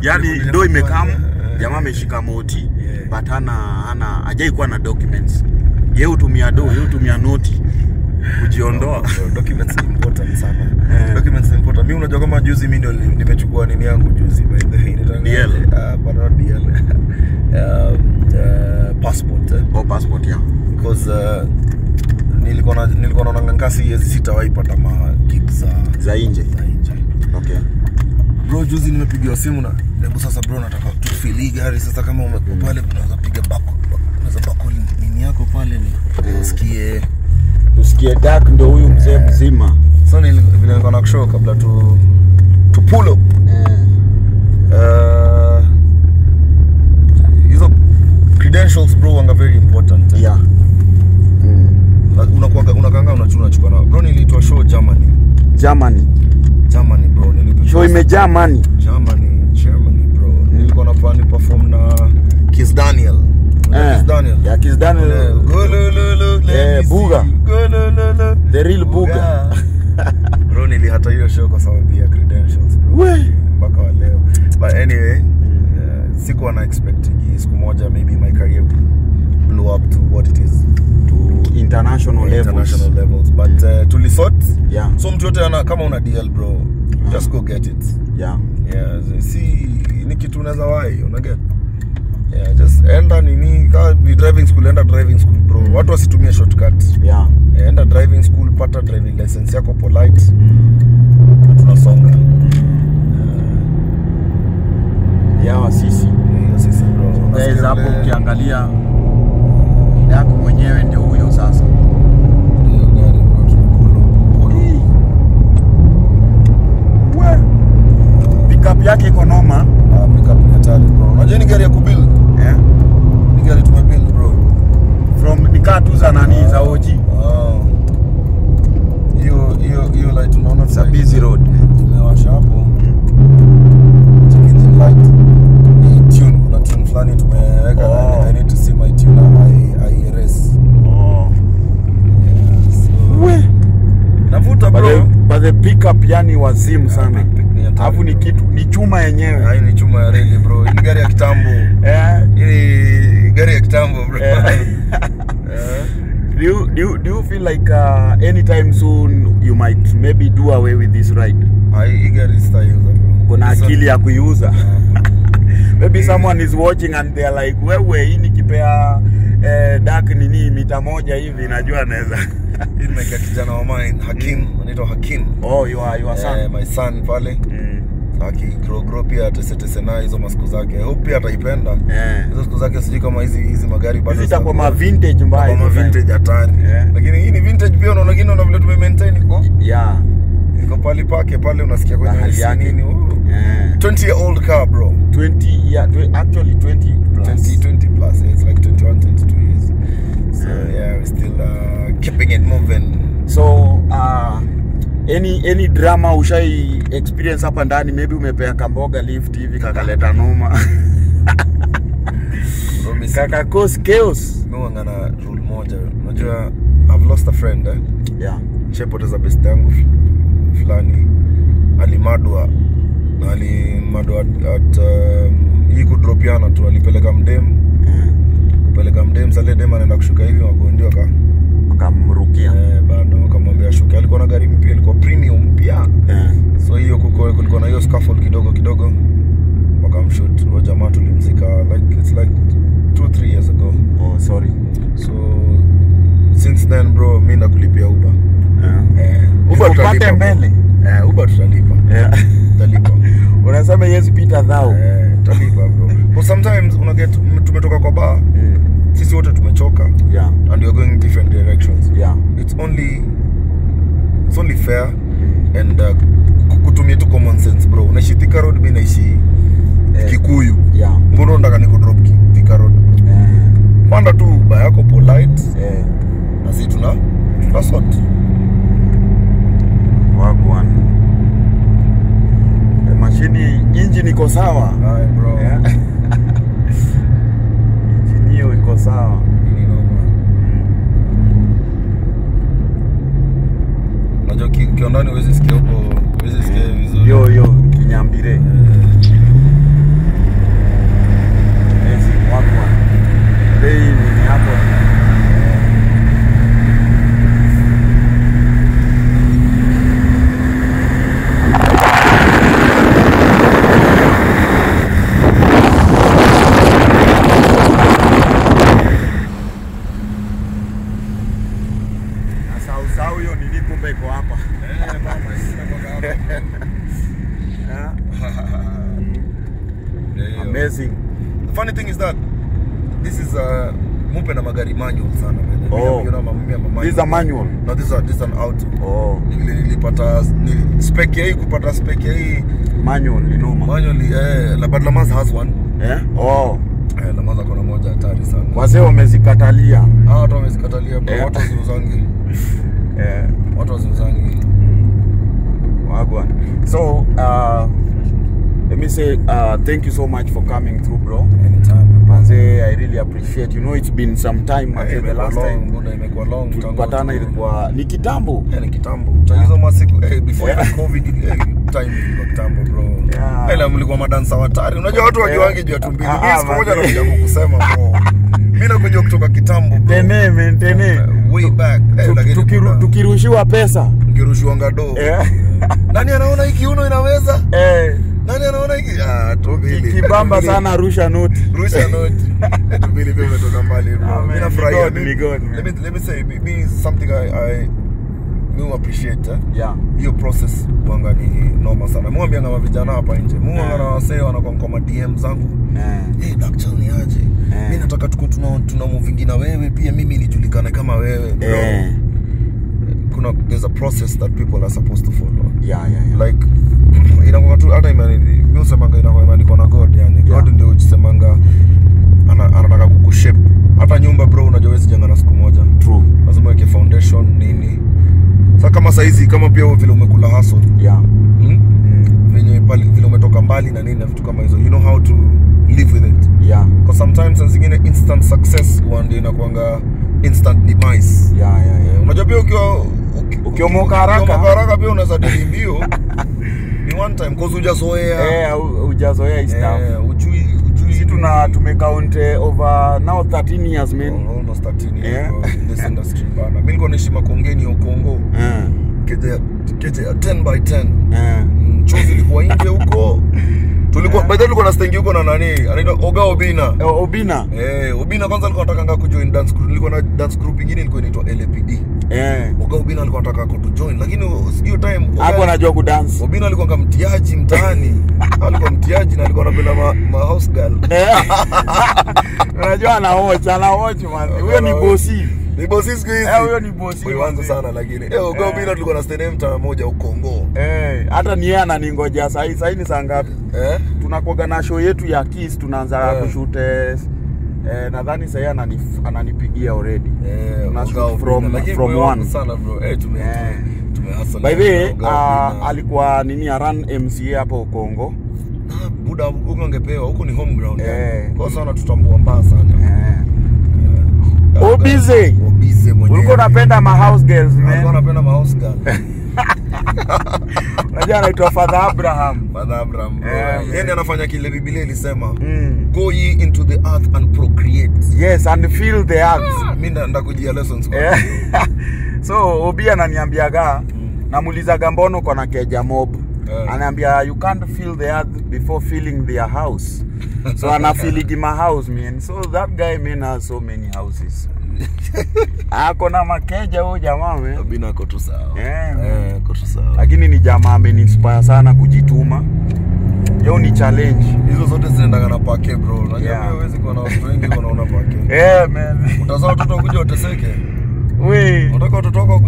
Speaker 1: yani do
Speaker 2: imekamu
Speaker 1: jamaa ameshika moti
Speaker 2: Yeah.
Speaker 1: but hana hana hajai kuwa na documents. Ye hutumia do ye hutumia noti kujiondoa.
Speaker 2: Documents ni important sana.
Speaker 1: Yeah.
Speaker 2: documents ni important. Mimi unajua kama juzi mimi ndio nimechukua nini yangu juzi by the way
Speaker 1: DL.
Speaker 2: ah but not DL um, uh, passport.
Speaker 1: Oh passport yeah.
Speaker 2: Because uh, nilikuwa na nilikuwa naona hizi sitawahi pata ma gigs za
Speaker 1: za nje.
Speaker 2: za nje.
Speaker 1: Okay.
Speaker 2: Bro juzi nimepigiwa simu na hebu sasa bro nataka tufili hii gari sasa kama umekuwa pale unaweza piga bako unaweza bako nini yako pale ni usikie
Speaker 1: tusikie dak ndo huyu mzee mzima.
Speaker 2: So vile nilikuwa kabla tu to pull up.
Speaker 1: Eh.
Speaker 2: uh, hizo credentials bro wanga very important. Eh.
Speaker 1: yeah
Speaker 2: Na unakuwaga unakanga unachuna unachukua na bro niliitwa show Germany.
Speaker 1: Germany.
Speaker 2: Germany bro
Speaker 1: show imejaa mani
Speaker 2: Germany Germany bro. Nilikuwa nafanya perform na Kiss Daniel Kiss Daniel.
Speaker 1: Yeah, Kiss Daniel
Speaker 2: Eh, let
Speaker 1: Eh, Buga. the real buga. *laughs*
Speaker 2: Bro nilihata hiyo show kwa sababu ya credentials
Speaker 1: We.
Speaker 2: mpaka wa leo. But anyway uh, sikuwa na expect siku moja maybe my career will blow up to what it is.
Speaker 1: To international levels
Speaker 2: international levels. but uh, tulisort
Speaker 1: yeah.
Speaker 2: So mtu yote ana kama una DL bro just go get it.
Speaker 1: Yeah.
Speaker 2: Yeah si ni kitu unaweza wahi una get yeah just enda nini? Kama ni driving school enda driving school bro. Watu wasitumie shortcut
Speaker 1: yeah.
Speaker 2: Enda driving school pata driving license yako polite. Tunasonga.
Speaker 1: Yawa sisi.
Speaker 2: Hiyo sisi bro.
Speaker 1: Guys hapo ukiangalia yako mwenyewe ndio huyo sasa. Pickup yake iko noma.
Speaker 2: Ah pickup ni hatari bro. Unajua ni gari ya kubuild
Speaker 1: eh?
Speaker 2: ni gari tumebuild bro
Speaker 1: from nikaa tu za nani za oji
Speaker 2: Ah. hiyo hiyo hiyo light unaona
Speaker 1: za busy road
Speaker 2: tumewasha hapo check engine light ni tune kuna tune fulani tumeweka
Speaker 1: Oh.
Speaker 2: I need to see my tune I, IRS
Speaker 1: oh.
Speaker 2: yeah, so
Speaker 1: We.
Speaker 2: navuta
Speaker 1: But the,
Speaker 2: bro
Speaker 1: but the pickup wazimu sana. Alafu ni kitu ni chuma yenyewe.
Speaker 2: Hai ni chuma ya reli bro. Ni gari ya kitambo.
Speaker 1: Eh?
Speaker 2: Ili gari ya kitambo bro.
Speaker 1: Yeah.
Speaker 2: yeah. *laughs*
Speaker 1: do you, do you, do you feel like uh, anytime soon you might maybe do away with this ride?
Speaker 2: Ah, hii gari sitaiuza bro.
Speaker 1: Kuna akili ya kuiuza. *laughs*
Speaker 2: Maybe
Speaker 1: maybe someone is watching and they are like wewe hii nikipea eh, dak nini mita moja hivi najua anaweza *laughs*
Speaker 2: hii kijana wa mine Hakim. Anaitwa Hakim.
Speaker 1: Oh you are, you are son.
Speaker 2: Eh, my son pale.
Speaker 1: Mm.
Speaker 2: akigrogrow pia tesetese nayo hizo masiku zake. I hope pia ataipenda.
Speaker 1: Yeah.
Speaker 2: hizo siku zake sijui kama hizi hizi magari bado zitakuwa-
Speaker 1: ma vintage mbaya ma
Speaker 2: vintage hatari.
Speaker 1: Yeah.
Speaker 2: lakini hii ni vintage pia unaona kile vile tume maintain iko.
Speaker 1: Yeah
Speaker 2: iko pali pake pale unasikia kwenye hali
Speaker 1: yake.
Speaker 2: nini
Speaker 1: eh.
Speaker 2: 20 year old car bro.
Speaker 1: 20 yeah actually 20 plus.
Speaker 2: 20 20 plus yeah, it's like 21 22 years. So yeah we're still uh, keeping it moving.
Speaker 1: So uh, any any drama ushai experience hapa ndani maybe umepea kamboga lift hivi kakaleta noma. *laughs*
Speaker 2: Kaka
Speaker 1: cause chaos.
Speaker 2: Mimi ngana rule moja. Unajua I've lost a friend eh?
Speaker 1: Yeah.
Speaker 2: Shapoteza best yangu fulani. Alimadwa na alimadwa at, at um, hii kudropiana tu alipeleka mdem
Speaker 1: eh,
Speaker 2: kupeleka mdem sale dem anaenda kushuka hivi wagonjwa ka
Speaker 1: wakamrukia.
Speaker 2: Eh, bana wakamwambia shuka alikuwa na gari mpya ilikuwa premium mpya.
Speaker 1: Eh.
Speaker 2: so hiyo kuko kulikuwa na hiyo scaffold kidogo kidogo. Wakamshoot wa jamaa tulimzika like it's like 2 3 years ago.
Speaker 1: Oh sorry.
Speaker 2: So since then bro mimi nakulipia uba
Speaker 1: eh.
Speaker 2: eh,
Speaker 1: Uber
Speaker 2: tutalipa,
Speaker 1: upate mbele.
Speaker 2: eh, uba tutalipa.
Speaker 1: Yeah.
Speaker 2: tutalipa. *laughs*
Speaker 1: Unasema yes peter thou
Speaker 2: eh, tutalipa bro. But sometimes una get tumetoka kwa bar.
Speaker 1: Mm.
Speaker 2: Sisi wote tumechoka.
Speaker 1: Yeah.
Speaker 2: And you're going different directions.
Speaker 1: Yeah.
Speaker 2: It's only it's only fair
Speaker 1: mm.
Speaker 2: and uh, kutumia tu common sense bro. Unaishi Thika road mi naishi
Speaker 1: Eh.
Speaker 2: kikuyu.
Speaker 1: Yeah.
Speaker 2: Mbona unataka nikudrop drop Thika road?
Speaker 1: Eh.
Speaker 2: panda tu ba yako polite.
Speaker 1: Eh.
Speaker 2: na sisi tuna tuna sort.
Speaker 1: Wagwan Eh, mashini injini iko sawa.
Speaker 2: Aye, bro.
Speaker 1: Yeah. *laughs* iko sawa.
Speaker 2: Unajua ki- kiondani huwezi sikia huko huwezi sikia vizuri.
Speaker 1: Yo yo kinyambire. Yeah. Bei nini hapo Sasa usahau hiyo nini kumbe iko hapa
Speaker 2: eh, bana, sisi tunatoka hapa.
Speaker 1: Yeah.
Speaker 2: Yeah, yeah.
Speaker 1: amazing
Speaker 2: The funny thing is that this is uh, mupe na magari manual sana.
Speaker 1: Oh.
Speaker 2: You know, ma- mimi ama
Speaker 1: this is a manual
Speaker 2: No, this is, these this is an auto.
Speaker 1: oh
Speaker 2: nilipata ni spec ya hii kupata spec ya hii
Speaker 1: manual ni noma
Speaker 2: Manual eh, la but Lamaz has one.
Speaker 1: eh oh
Speaker 2: Eh, Lamaz akona moja hatari sana.
Speaker 1: wazee wamezikatalia
Speaker 2: Ah, watu wamezikatalia bro,
Speaker 1: Eh.
Speaker 2: watu wasiuzangi. *laughs*
Speaker 1: eh
Speaker 2: Watu waziuzangi.
Speaker 1: wagwan so uh, let me say uh, thank you so much for coming through bro
Speaker 2: Anytime.
Speaker 1: Manze i really appreciate you know it's been some time manze
Speaker 2: Eh,
Speaker 1: the last
Speaker 2: long,
Speaker 1: time
Speaker 2: buda, imekuwa long.
Speaker 1: tulipatana ilikuwa ni kitambo.
Speaker 2: Yeah, ni kitambo. Chahizo masiku eh, before
Speaker 1: Yeah.
Speaker 2: covid eh, time ilikuwa kitambo bro.
Speaker 1: Yeah.
Speaker 2: Ile mlikuwa madansa watari. Unajua watu wakiwangi juu ya tumbili
Speaker 1: Ah,
Speaker 2: mimi
Speaker 1: ah,
Speaker 2: siku moja
Speaker 1: na
Speaker 2: nakuja kukusema bro. *laughs* Mimi nakuja kutoka kitambo bro.
Speaker 1: Tene man, tene.
Speaker 2: way back. Eh,
Speaker 1: Tu- tukirushiwa pesa.
Speaker 2: Tukirushiwa do
Speaker 1: eh.
Speaker 2: Nani anaona hii kiuno inaweza?
Speaker 1: Eh
Speaker 2: nani anaona hiki? Ah
Speaker 1: kibamba *laughs* sana rusha noti.
Speaker 2: Rusha noti. *laughs* Eh, pia umetoka mbali mimi nafurahia.
Speaker 1: Ni God,
Speaker 2: let me let me say me, me something i i appreciate eh?
Speaker 1: yeah.
Speaker 2: Hiyo process wanga ni noma sana. Mwambianga mavijana hapa nje. Muanga na wasee ma dm zangu.
Speaker 1: Eh.
Speaker 2: Hey, ni aje?
Speaker 1: Yeah.
Speaker 2: mi nataka tuko tuna, tuna muvingi na wewe. Pia mimi nijulikane kama wewe Bro,
Speaker 1: no.
Speaker 2: kuna there's a process that people are supposed to follow.
Speaker 1: Yeah yeah yeah.
Speaker 2: Like inakuwa tu hata imani mi usemanga inakuwa imeandikwa na god yani
Speaker 1: Yeah.
Speaker 2: god ndio ujisemanga ana, anataka kukushape. Hata nyumba bro unajua wewe sijenga na siku moja.
Speaker 1: True.
Speaker 2: Lazima uweke foundation nini. Sasa kama saizi kama pia vile umekula hustle.
Speaker 1: Yeah.
Speaker 2: Hmm?
Speaker 1: mm.
Speaker 2: venye pale vile umetoka mbali na nini na vitu kama hizo. You know how to live with it.
Speaker 1: Yeah.
Speaker 2: Because sometimes saa zingine instant success ndio inakuanga instant demise.
Speaker 1: Yeah yeah yeah.
Speaker 2: Unajua pia ukiwa
Speaker 1: Ukiomoka haraka.
Speaker 2: haraka pia unaweza dili mbio *laughs* ni one time cause hujazoea.
Speaker 1: Eh hu- hujazoea hii stuff.
Speaker 2: Eh, ujui ujui si
Speaker 1: tuna tumecount count over now 13 years man.
Speaker 2: Oh, almost 13 years
Speaker 1: Yeah.
Speaker 2: bro, in this industry bana. Mimi niko naishi makongeni ya Kongo
Speaker 1: Eh,
Speaker 2: keje keje ya 10 by 10
Speaker 1: eh.
Speaker 2: Mm, chozi ilikuwa nje huko *laughs* tulikuwa by the way tulikuwa na stengi huko na nani? Anaitwa Oga Obina.
Speaker 1: Eh, obina.
Speaker 2: Eh Obina kwanza alikuwa anataka kujoin dance group nilikuwa na dance group nyingine ilikuwa inaitwa LAPD
Speaker 1: eh.
Speaker 2: Oga Obina alikuwa anataka kutujoin lakini sio time
Speaker 1: hapo anajua ku dance.
Speaker 2: Obina alikuwa kama mtiaji mtaani. *laughs* Alikuwa mtiaji na alikuwa anapenda ma, ma house girl.
Speaker 1: Eh. *laughs* unajua anaocha, anawoch man. Huyo ni bosi
Speaker 2: ni bosi siku hizi.
Speaker 1: Eh, huyo ni bosi
Speaker 2: Boy wangu
Speaker 1: manze.
Speaker 2: sana lakini. Eh tulikuwa na mtaa moja Ukongo
Speaker 1: Eh, hata ni yeye ananingoja. Sahii sahii ni saa ngapi?
Speaker 2: Eh?
Speaker 1: Tunakuaga na show yetu ya Kiss tunaanza
Speaker 2: Eh.
Speaker 1: kushute eh, nadhani sahii anani, ananipigia already.
Speaker 2: Eh
Speaker 1: Tuna shoot from- from one.
Speaker 2: sana bro. Eh tume
Speaker 1: Eh. by the way uh, alikuwa nini aran MCA hapo Kongo
Speaker 2: Ah, buda huko angepewa huko ni home ground
Speaker 1: Eh.
Speaker 2: kwa sana tutambua mbaya sana.
Speaker 1: Eh. Obize.
Speaker 2: Obize mwenyewe
Speaker 1: ulikuwa unapenda ma house girls man.
Speaker 2: Ulikuwa unapenda ma house girls. *laughs*
Speaker 1: unajua anaitwa Father Abraham
Speaker 2: Father Abraham bro.
Speaker 1: Yeah,
Speaker 2: yeye anafanya kile Biblia ilisema
Speaker 1: mm.
Speaker 2: go ye into the earth and procreate
Speaker 1: yes and fill the earth
Speaker 2: mimi ndakujia lessons kwa
Speaker 1: Yeah. *laughs* so obi ananiambiaga namuulizaga mbono na keja mob
Speaker 2: Eh.
Speaker 1: anaambia you can't feel the earth before feeling their house. So anafiligi my house man. So that guy man has so many houses. *laughs* Ako na makeja huyo jamaa man.
Speaker 2: Bina ako tu sawa.
Speaker 1: Eh, man.
Speaker 2: eh ako tu sawa.
Speaker 1: Lakini ni jamaa ameninspire sana kujituma. Yo ni challenge.
Speaker 2: Hizo zote zinaendanga na pake bro. Najua
Speaker 1: Yeah.
Speaker 2: yeah. huwezi kuwa na watu wengi wanaona pake. *laughs*
Speaker 1: Eh man.
Speaker 2: Utazaa watoto kuja wateseke
Speaker 1: we
Speaker 2: unataka watoto wako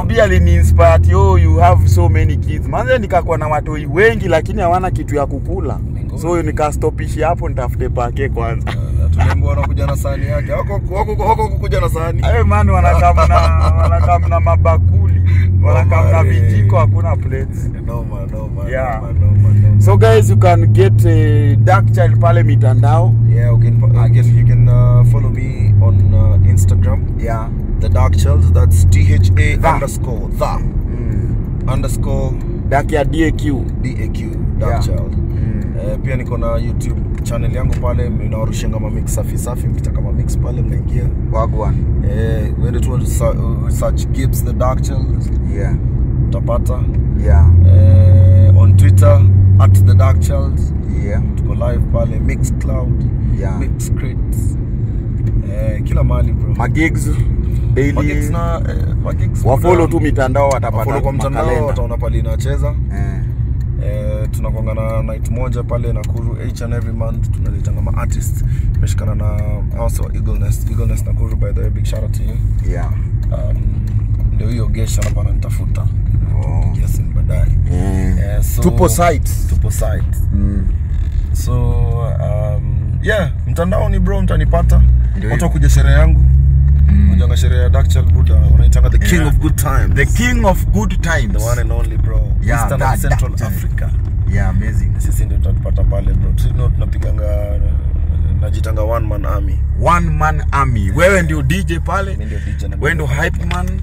Speaker 1: Obi aliniinspire ati oh you have so many kids. Manze nikakuwa na watoi wengi lakini hawana kitu ya kukula. So nikastopishi hapo nitafute pake kwanza.
Speaker 2: tuliambiwa wanakuja na sahani yake wako wako wako kukuja na sahani
Speaker 1: Eh man wanakam na *laughs* wanakam na mabakuli. Wanakam na
Speaker 2: Omari.
Speaker 1: vijiko hakuna plates.
Speaker 2: noma noma
Speaker 1: Yeah.
Speaker 2: noma noma noma
Speaker 1: So guys you can get uh, Dark Child pale mitandao.
Speaker 2: yeah you can guess you can uh, follow me on uh, Instagram
Speaker 1: Yeah.
Speaker 2: the dark child that's T H A
Speaker 1: The.
Speaker 2: underscore the
Speaker 1: Mm.
Speaker 2: underscore
Speaker 1: Dark ya DAQ.
Speaker 2: D A Q dark
Speaker 1: Yeah.
Speaker 2: child Eh, pia niko na youtube channel yangu pale inawarushia kama mix safi safi mkitaka mix pale mnaingia
Speaker 1: Wagwan.
Speaker 2: eh, uende tu uh, search Gibbs the dark child
Speaker 1: Yeah.
Speaker 2: utapata
Speaker 1: Yeah.
Speaker 2: eh, on twitter at the dark child
Speaker 1: Yeah.
Speaker 2: tuko live pale mixcloud
Speaker 1: Yeah.
Speaker 2: mixcrates eh, kila mahali bro
Speaker 1: Magigs daily.
Speaker 2: Magigs na eh, magigs
Speaker 1: Wafollow tu mitandao watapata
Speaker 2: kwa mtandao wataona pale inacheza
Speaker 1: Eh.
Speaker 2: Eh, tunakwanga na night moja pale Nakuru each and every month tunaletanga ma artist tumeshikana na House eagleness Eagle Nest Eagle Nest Nakuru by the way big shout out to you
Speaker 1: Yeah.
Speaker 2: um, ndio hiyo gesha hapa ananitafuta
Speaker 1: Oh.
Speaker 2: Yes, baadaye
Speaker 1: Eh.
Speaker 2: Eh, so-
Speaker 1: Tupo site.
Speaker 2: tupo site
Speaker 1: Mm.
Speaker 2: so um, yeah mtandao ni bro mtanipata
Speaker 1: watakuja
Speaker 2: watu sherehe yangu unajanga sherehe ya Dark Child Buddha wanaitanga the king
Speaker 1: Yeah.
Speaker 2: of good times
Speaker 1: The king of good times.
Speaker 2: the one and only bro
Speaker 1: Yeah,
Speaker 2: Eastern and Central Africa
Speaker 1: Yeah, amazing.
Speaker 2: sisi ndio tutatupata pale bro sisi ndio tunapiganga najitanga one man army
Speaker 1: One man army. Wewe ndio DJ pale.
Speaker 2: mimi ndio DJ na
Speaker 1: Wewe ndio hype man.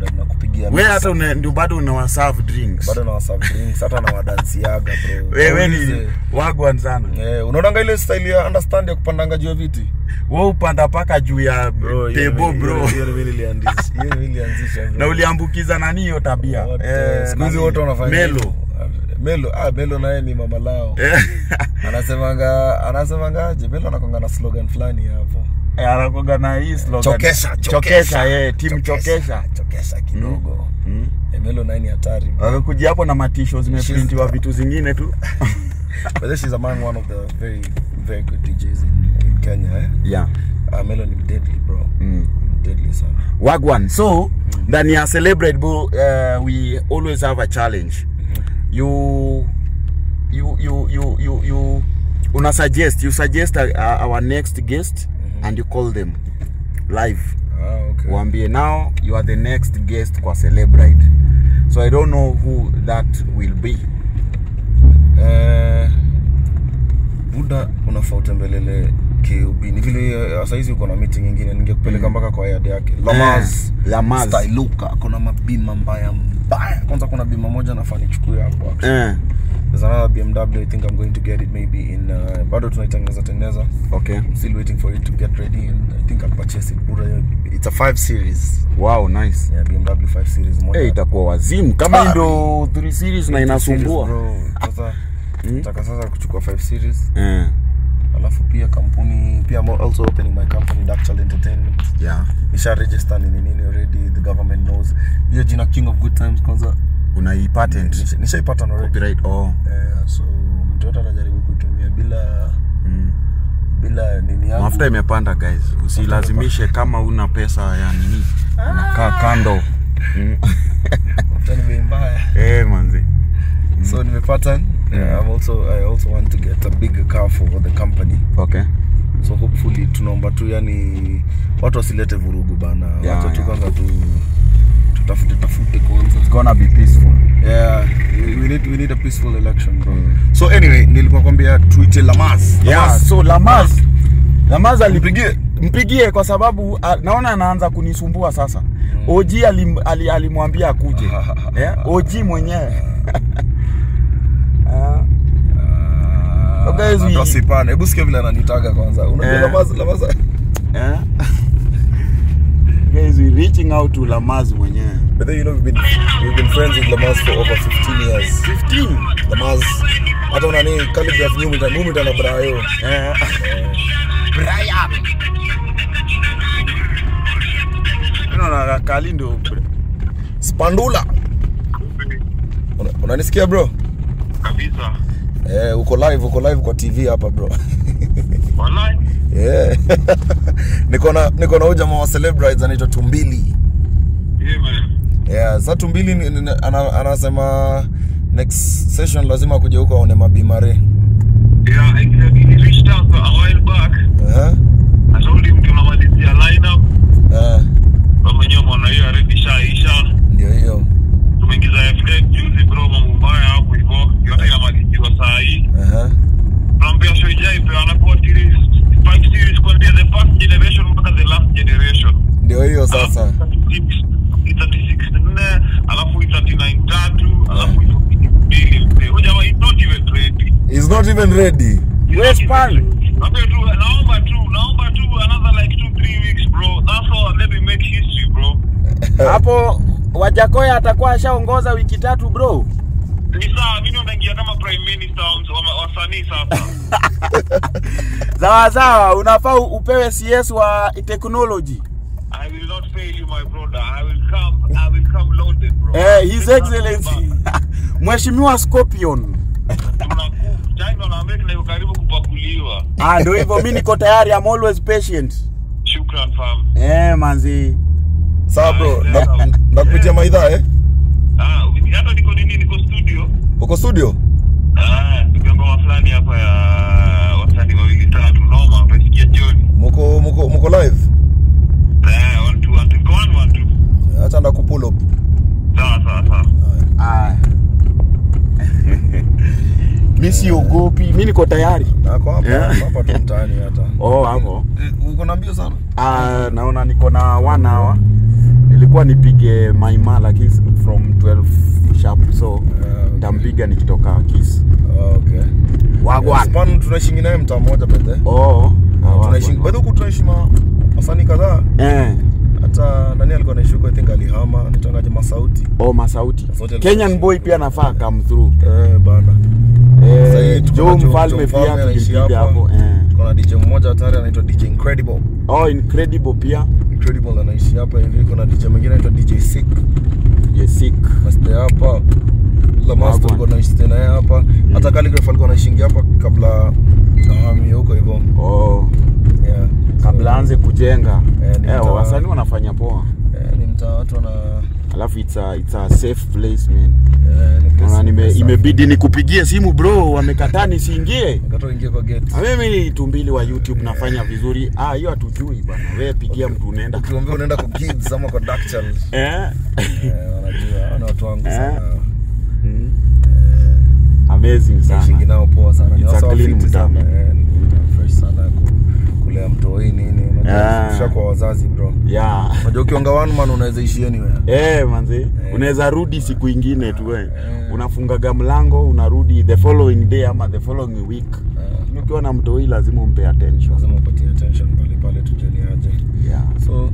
Speaker 2: Buda nakupigia
Speaker 1: Wewe hata una- ndio bado una serve drinks.
Speaker 2: bado na waserve drinks hata na wadansiaga bro *laughs*
Speaker 1: Wewe ni wagwan sana.
Speaker 2: eh unaonanga ile style ya understand ya kupandanga juu ya viti
Speaker 1: Wewe upanda paka juu ya table bro.
Speaker 2: hiyo mimi nilianzisha *laughs* hiyo mimi nilianzisha
Speaker 1: Na uliambukiza nani hiyo tabia? Eh,
Speaker 2: wote wanafanya
Speaker 1: Melo.
Speaker 2: Melo, ah, Melo naye ni mama lao.
Speaker 1: Eh. *laughs*
Speaker 2: Anasemanga anasemangaje? Melo anakonga na slogan fulani hapo.
Speaker 1: Eh, anakuanga na hii slogan.
Speaker 2: Chokesha,
Speaker 1: Chokesha, eh, team chokesha.
Speaker 2: Chokesha kidogo.
Speaker 1: Mm.
Speaker 2: Eh, Melo naye ni hatari.
Speaker 1: Wakakuja hapo na matisho zimeprintiwa vitu zingine tu. *laughs*
Speaker 2: But this is among one of the very very good DJs in, in Kenya, eh?
Speaker 1: Yeah.
Speaker 2: uh, Melo ni deadly, bro.
Speaker 1: Mm.
Speaker 2: Deadly sana.
Speaker 1: Wagwan. So, ndani ya Celebrate Bro, uh, we always have a challenge. You you you you you you una suggest you suggest uh, our next guest and you call them live.
Speaker 2: Ah, okay.
Speaker 1: Waambie now you are the next guest kwa Celebrate. So I don't know who that will be.
Speaker 2: uh, muda unafaa utembelele KUB. Ni vile sasa hizi uko na meeting nyingine ningekupeleka mpaka kwa yard yake. Lamaz.
Speaker 1: Eh, Lamaz.
Speaker 2: Styluka kuna mabima mbaya mbaya. Kwanza kuna bima moja nafaa nichukue hapo. actually.
Speaker 1: Eh.
Speaker 2: there's another BMW I think I'm going to get it maybe in uh, bado tunaitengeneza tengeneza
Speaker 1: okay
Speaker 2: I'm still waiting for it to get ready and I think I'll purchase it Bura, it's a 5 series
Speaker 1: wow nice
Speaker 2: yeah BMW 5 series moja
Speaker 1: hey, itakuwa wazimu kama
Speaker 2: Ah.
Speaker 1: ndo 3 series na inasumbua
Speaker 2: sasa nataka sasa kuchukua 5 series
Speaker 1: eh
Speaker 2: alafu pia kampuni pia I'm also opening my company Dactyl Entertainment.
Speaker 1: Yeah.
Speaker 2: Nisha register nini nini already the government knows. Hiyo jina King of Good Times kwanza.
Speaker 1: Unai patent?
Speaker 2: Nisha-
Speaker 1: copyright oh.
Speaker 2: Eh, so mtu yote anajaribu kuitumia bila
Speaker 1: mm.
Speaker 2: bila nini yangu.
Speaker 1: Mafuta imepanda guys. Usilazimishe kama una pesa ya nini. Unakaa kando. Mm.
Speaker 2: mafuta ni bei mbaya. *laughs*
Speaker 1: Eh manzi
Speaker 2: so nimepata yeah, I'm also I also want to get a bigger car for the company.
Speaker 1: Okay.
Speaker 2: So hopefully tunaomba tu yani watu wasilete vurugu bana.
Speaker 1: Yeah,
Speaker 2: wacha tu
Speaker 1: yeah.
Speaker 2: kwanza tu tutafute tafute kwanza.
Speaker 1: It's gonna be peaceful.
Speaker 2: Yeah we we need we need a peaceful election bro. So anyway nilikuwa kwambia tuite Lamas.
Speaker 1: Yeah
Speaker 2: Lamas.
Speaker 1: so Lamas Lamas alipigie mpigie. kwa sababu a, naona anaanza kunisumbua sasa. OG alim, ali, alimwambia akuje. *laughs* Yeah? OG mwenyewe *laughs* Ah, So guys, we-
Speaker 2: hebu sikia vile ananitaga kwanza. Unajua
Speaker 1: Eh. Eh? *laughs* guys we reaching out to Lamaz mwenyewe.
Speaker 2: But then you know we've been we've been friends with Lamaz for over 15 years.
Speaker 1: 15
Speaker 2: Lamaz hata unani calligraph Numita Numita na Brayo.
Speaker 1: Eh. Brian Unaona kali ndo
Speaker 2: Spandula. Unanisikia bro?
Speaker 4: Kabisa
Speaker 2: eh uko live uko live kwa TV hapa bro.
Speaker 4: Online?
Speaker 2: yeah. *laughs* Niko na niko na jamaa wa celebrities anaitwa Tumbili.
Speaker 4: Yeah man.
Speaker 2: Yeah sasa Tumbili ana, anasema next session lazima kuja huko aone mabimare
Speaker 4: yeah he reached out a while back. I told him tunamalizia lineup.
Speaker 2: Eh
Speaker 4: kwa mwenyewe mwana hiyo already shaisha
Speaker 2: ndio hiyo.
Speaker 4: Tumeingiza FK juzi bro mambo mbaya hapo hivyo. Yote inamaliziwa saa hii.
Speaker 2: Eh
Speaker 4: tunaambia show ijai pe anakuwa series five series kuanzia the first generation mpaka the last generation.
Speaker 2: Ndio hiyo sasa.
Speaker 4: 36 nne alafu 39 tatu alafu mbili jamaa is not even ready.
Speaker 2: Is not even ready.
Speaker 4: Naomba tu, naomba tu, naomba tu another like two, three weeks bro. That's all. Let me make history bro.
Speaker 1: hapo Wajakoya atakuwa ashaongoza wiki tatu bro
Speaker 4: Ni sawa, mimi ndo kama prime minister wa, wa, wasanii sasa. *laughs*
Speaker 1: sawa sawa. Unafaa upewe CS wa technology.
Speaker 4: I will not fail you my brother. I will come, I will come loaded bro.
Speaker 1: eh, his excellency. *laughs* Mheshimiwa Scorpion. Ah, ndio hivyo. Mi niko tayari. I'm always patient.
Speaker 4: Shukran fam.
Speaker 1: eh, manzi.
Speaker 2: Sawa bro. Ndakupitia nakupitia maidha eh?
Speaker 4: Ah, hata niko nini, niko studio.
Speaker 2: Uko studio?
Speaker 4: Ah, niko ngoma fulani hapa ya wasanii wawili tatu. Noma, utasikia jioni.
Speaker 2: muko muko muko live?
Speaker 4: Eh, one two, one two, go on one two.
Speaker 2: acha ndakupull up.
Speaker 4: Sawa sawa sawa.
Speaker 1: ah. *laughs* mi siogopi. Mi niko tayari.
Speaker 2: Nako hapa
Speaker 1: Yeah.
Speaker 2: hapa tu mtaani hata. *laughs*
Speaker 1: Oh hapo
Speaker 2: Eh, uko na mbio sana?
Speaker 1: Ah, naona niko na one hour. Nilikuwa nipige maima lakini from 12 sharp so
Speaker 2: okay.
Speaker 1: ni nikitoka kis.
Speaker 2: Ah, okay.
Speaker 1: Wagwan.
Speaker 2: Span tunaishingi naye mtaa mmoja pete.
Speaker 1: oh ah,
Speaker 2: tunaishi bedhe huku tunaishi ma wasanii kadhaa.
Speaker 1: Eh.
Speaker 2: Hata nani alikuwa naishi huko? I think alihama nitangaje masauti.
Speaker 1: Oh masauti.
Speaker 2: Masauti
Speaker 1: Kenyan boy pia nafaa come through.
Speaker 2: Eh bana
Speaker 1: Eh Joe mfalme pia hapo eh.
Speaker 2: DJ mmoja hatari anaitwa DJ Incredible.
Speaker 1: Oh incredible pia.
Speaker 2: Incredible anaishi hapa hivi. Kuna DJ mwingine anaitwa DJ Sick
Speaker 1: yesik
Speaker 2: Master hapa. La master alikuwa anaishi tena yeye hapa. Hata Calligraph alikuwa anaishi hapa kabla ahamie huko hivyo.
Speaker 1: Oh.
Speaker 2: Yeah.
Speaker 1: Kabla anze kujenga.
Speaker 2: Eh,
Speaker 1: eh, wasanii wanafanya poa
Speaker 2: Eh, ni mtaa watu wana
Speaker 1: alafu it's a, it's a safe place man.
Speaker 2: Yeah, ni
Speaker 1: kupigia nime, imebidi nikupigie simu bro wamekataa nisiingie. Mimi ni tumbili wa youtube nafanya vizuri. Ah hiyo hatujui bana wewe pigia mtu unaenda.
Speaker 2: Unaenda kwa kids ama kwa
Speaker 1: eh?
Speaker 2: eh, wanajua. Hao watu wangu sana.
Speaker 1: Mm. amazing sana.
Speaker 2: nao poa sana. Ni
Speaker 1: clean
Speaker 2: fresh sana
Speaker 3: kulea mtoi nini
Speaker 1: Ah.
Speaker 3: unajua kwa wazazi bro
Speaker 1: yeah.
Speaker 3: unajua ukionga one man unaweza ishi anywhere
Speaker 1: Eh, manzi unaweza rudi siku ingine tu eh. unafungaga mlango unarudi the following day ama the following week yeah. ukiwa na mtoi lazima umpe attention
Speaker 3: lazima upatie attention pale pale tujeni aje
Speaker 1: yeah.
Speaker 3: so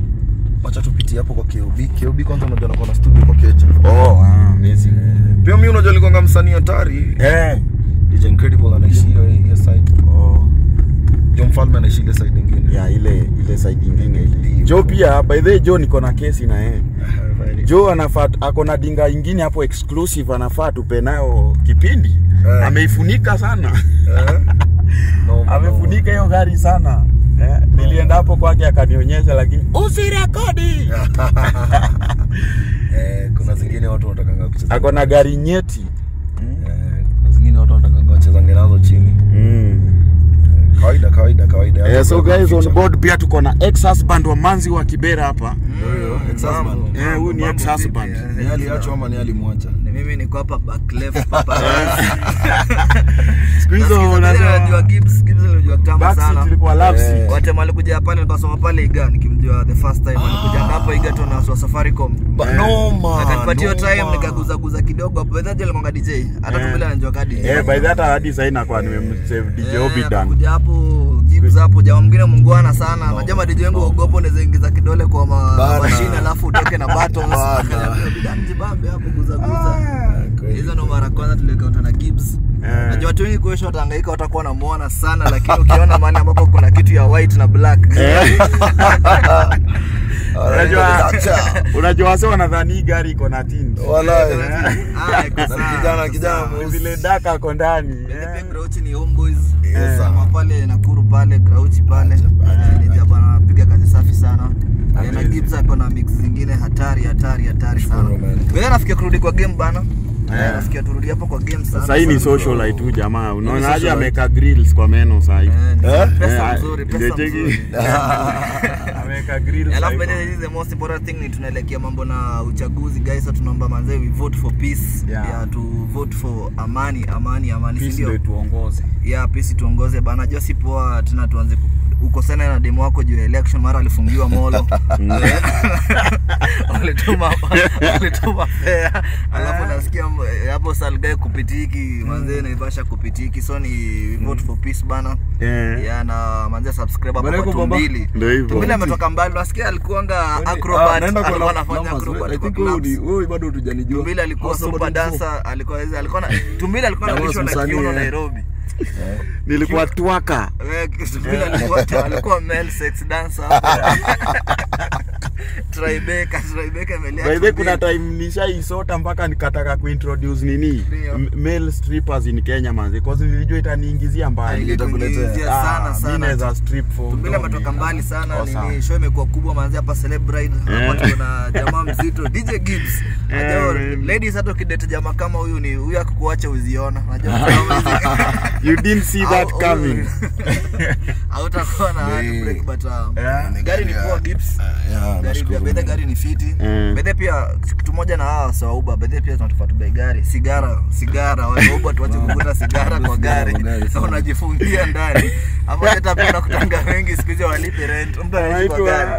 Speaker 3: wacha tupitie hapo kwa KOB KOB kwanza unajua nakuwa na studio kwa Keja
Speaker 1: oh, ah, amazing.
Speaker 3: pia mimi unajua nilikuwa msanii hatari
Speaker 1: Eh.
Speaker 3: DJ Incredible anaishi hiyo hiyo side
Speaker 1: Oh.
Speaker 3: Jo Mfalme anaishi ile side nyingine.
Speaker 1: Ya ile ile side nyingine. Ile jo pia by the way jo niko na kesi na yeye. Jo anafaa ako na dinga ingine hapo exclusive anafaa tupe nayo kipindi.
Speaker 3: Uh,
Speaker 1: ameifunika sana. *laughs*
Speaker 3: Uh, No,
Speaker 1: amefunika hiyo gari sana. Yeah. nilienda hapo kwake akanionyesha lakini usirekodi! *laughs*
Speaker 3: Eh, kuna *laughs* zingine watu wanataka kucheza.
Speaker 1: Ako na gari nyeti.
Speaker 3: Eh, kuna zingine watu wanataka wachezange nazo chini.
Speaker 1: Mm.
Speaker 3: Kawaida kawaida kawaida
Speaker 1: eh, so guys on board pia tuko na ex husband wa manzi wa kibera hapa
Speaker 3: Ndio, ex-husband.
Speaker 1: eh, huyu ni ex husband
Speaker 3: Ni aliachwa ama ni alimwacha
Speaker 5: Ni mimi niko hapa back left papa. *laughs*
Speaker 1: siku hizo
Speaker 5: Unajua Gibbs, Gibbs unajua kitambo sana.
Speaker 1: ilikuwa lapsi.
Speaker 3: mali
Speaker 5: Wote malikuja pale nikasoma pale Iga nikimjua the first time alikuja hapa Iga tu na Safaricom.
Speaker 3: No man,
Speaker 5: Akanipatia time nikaguza guza kidogo hapo. Wewe alikuwa DJ. Hata tu vile anajua kadi.
Speaker 1: eh, by that hadi sasa inakuwa nimemsave DJ Obidan.
Speaker 5: Kuja akakuja hapo Gibbs hapo jamaa mwingine mungwana sana. na jamaa DJ wangu ogopo unaweza ingiza kidole kwa ma- mashine alafu utoke na buttons.
Speaker 3: bidani
Speaker 5: Akaniambia, "Bidan, jibambe hapo guza guza. hizo ndo mara kwanza tulikaa na Gibbs.
Speaker 1: Eh.
Speaker 5: Najua watu wengi kuesha watahangaika watakuwa namuona sana lakini ukiona mahali ambapo kuna kitu ya white na black. *laughs*
Speaker 1: Unajua unajua wase wanadhani gari iko na tint.
Speaker 5: Ah, *laughs* sawa,
Speaker 3: kijana kijana
Speaker 1: vile daka ako ndani.
Speaker 5: Pia Grouchy ni homeboys.
Speaker 3: Yes,
Speaker 5: kama pale Nakuru pale crouch pale. Ni jamaa anapiga kazi safi sana. Eh, na Gibbs ako na mix zingine hatari hatari hatari sana. wewe nafikia kurudi kwa game bana
Speaker 1: Eh.
Speaker 5: Eh, nafikia turudi hapo kwa game sana
Speaker 1: sasa hii ni socialite tu jamaa unaona aje
Speaker 3: socialite.
Speaker 1: ameka grills kwa meno sasa hivi?
Speaker 5: Eh, pesa
Speaker 1: nzuri,
Speaker 5: pesa
Speaker 1: cheki. *laughs*
Speaker 5: mzuri
Speaker 1: grill.
Speaker 5: alafu by the way, this is the most important thing ni tunaelekea mambo na uchaguzi guys so tunaomba manze we vote for peace.
Speaker 1: Yeah.
Speaker 5: yeah, to vote for amani amani amani
Speaker 1: Peace
Speaker 5: si ndio
Speaker 1: tuongoze
Speaker 5: yeah peace tuongoze bana. Josi si poa tena tuanze ku- ukosana na demo wako juu ya election mara alifungiwa molo. *laughs* *laughs* Walituma walituma fea alafu nasikia m- hapo salgae kupitiki manzee naivasha kupitiki. So ni vote for peace bana.
Speaker 1: Yeah.
Speaker 5: yeah na manzee subscribe hapo kwa tumbili.
Speaker 1: Ndio hivyo.
Speaker 5: tumbili ametoka mbali. Nasikia alikuanga
Speaker 3: Ah,
Speaker 5: acrobat alikuwa
Speaker 3: la-
Speaker 5: anafanya acrobat kwa
Speaker 3: wewe bado
Speaker 5: tumbili alikuwa
Speaker 3: How's
Speaker 5: super dancer alikuwa alikuwa tumbili alikuwa
Speaker 3: Jamaa
Speaker 5: na kiuno
Speaker 3: eh.
Speaker 5: Nairobi
Speaker 1: nilikuwa twaka.
Speaker 5: Eh, alikuwa alikuwa male sex dancer. *laughs* Tribeca Tribeca
Speaker 1: by kuna time nishaisota mpaka nikataka kuintroduce nini? Male strippers in Kenya manzi cause nilijua itaniingizia mbali.
Speaker 5: Ingekuingizia sana
Speaker 1: mi naweza strip for
Speaker 5: tumbili
Speaker 1: domi.
Speaker 5: mbali sana nini show imekuwa kubwa manzi hapa celebrate hapa na jamaa mzito DJ Gibbs. Najua ladies hata ukidate jamaa kama huyu ni huyu akukuacha uziona najua *laughs*
Speaker 1: you didn't see that coming. *laughs*
Speaker 5: Hautakuwa na break but uh,
Speaker 1: Yeah.
Speaker 5: gari ni poa Gibbs
Speaker 3: Yeah,
Speaker 5: gari pia
Speaker 3: nashukuru.
Speaker 5: bedhe gari ni fiti.
Speaker 1: Mm.
Speaker 5: bedhe pia kitu moja na hawa sawauba bedhe pia tunatufaa tubei gari. Sigara sigara wauba tuache kuvuta sigara kwa gari.
Speaker 3: sawa.
Speaker 5: unajifungia ndani. Hapo hata pia nakutanga wengi siku hizi walipe rent. Mtu anaishi kwa gari.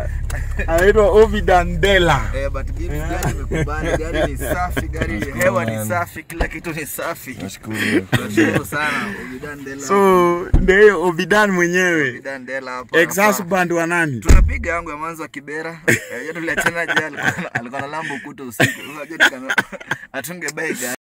Speaker 1: anaitwa Ovidandela. Ovidan Dela
Speaker 5: Eh, but Gibbs gari imekubali. Gari ni safi gari hewa ni safi kila kitu ni safi.
Speaker 3: Nashukuru.
Speaker 5: tunashukuru sana Dela
Speaker 1: so ndio Obidan Ovidan mwenyewe.
Speaker 5: Obidan Dela hapa
Speaker 1: ex husband wa nani?
Speaker 5: Tunapiga yangu ya mwanzo wa Kibera. Yeye yetu tuliachana jana alikuwa na- lambo kuto usiku. Unajua *laughs* atunge gari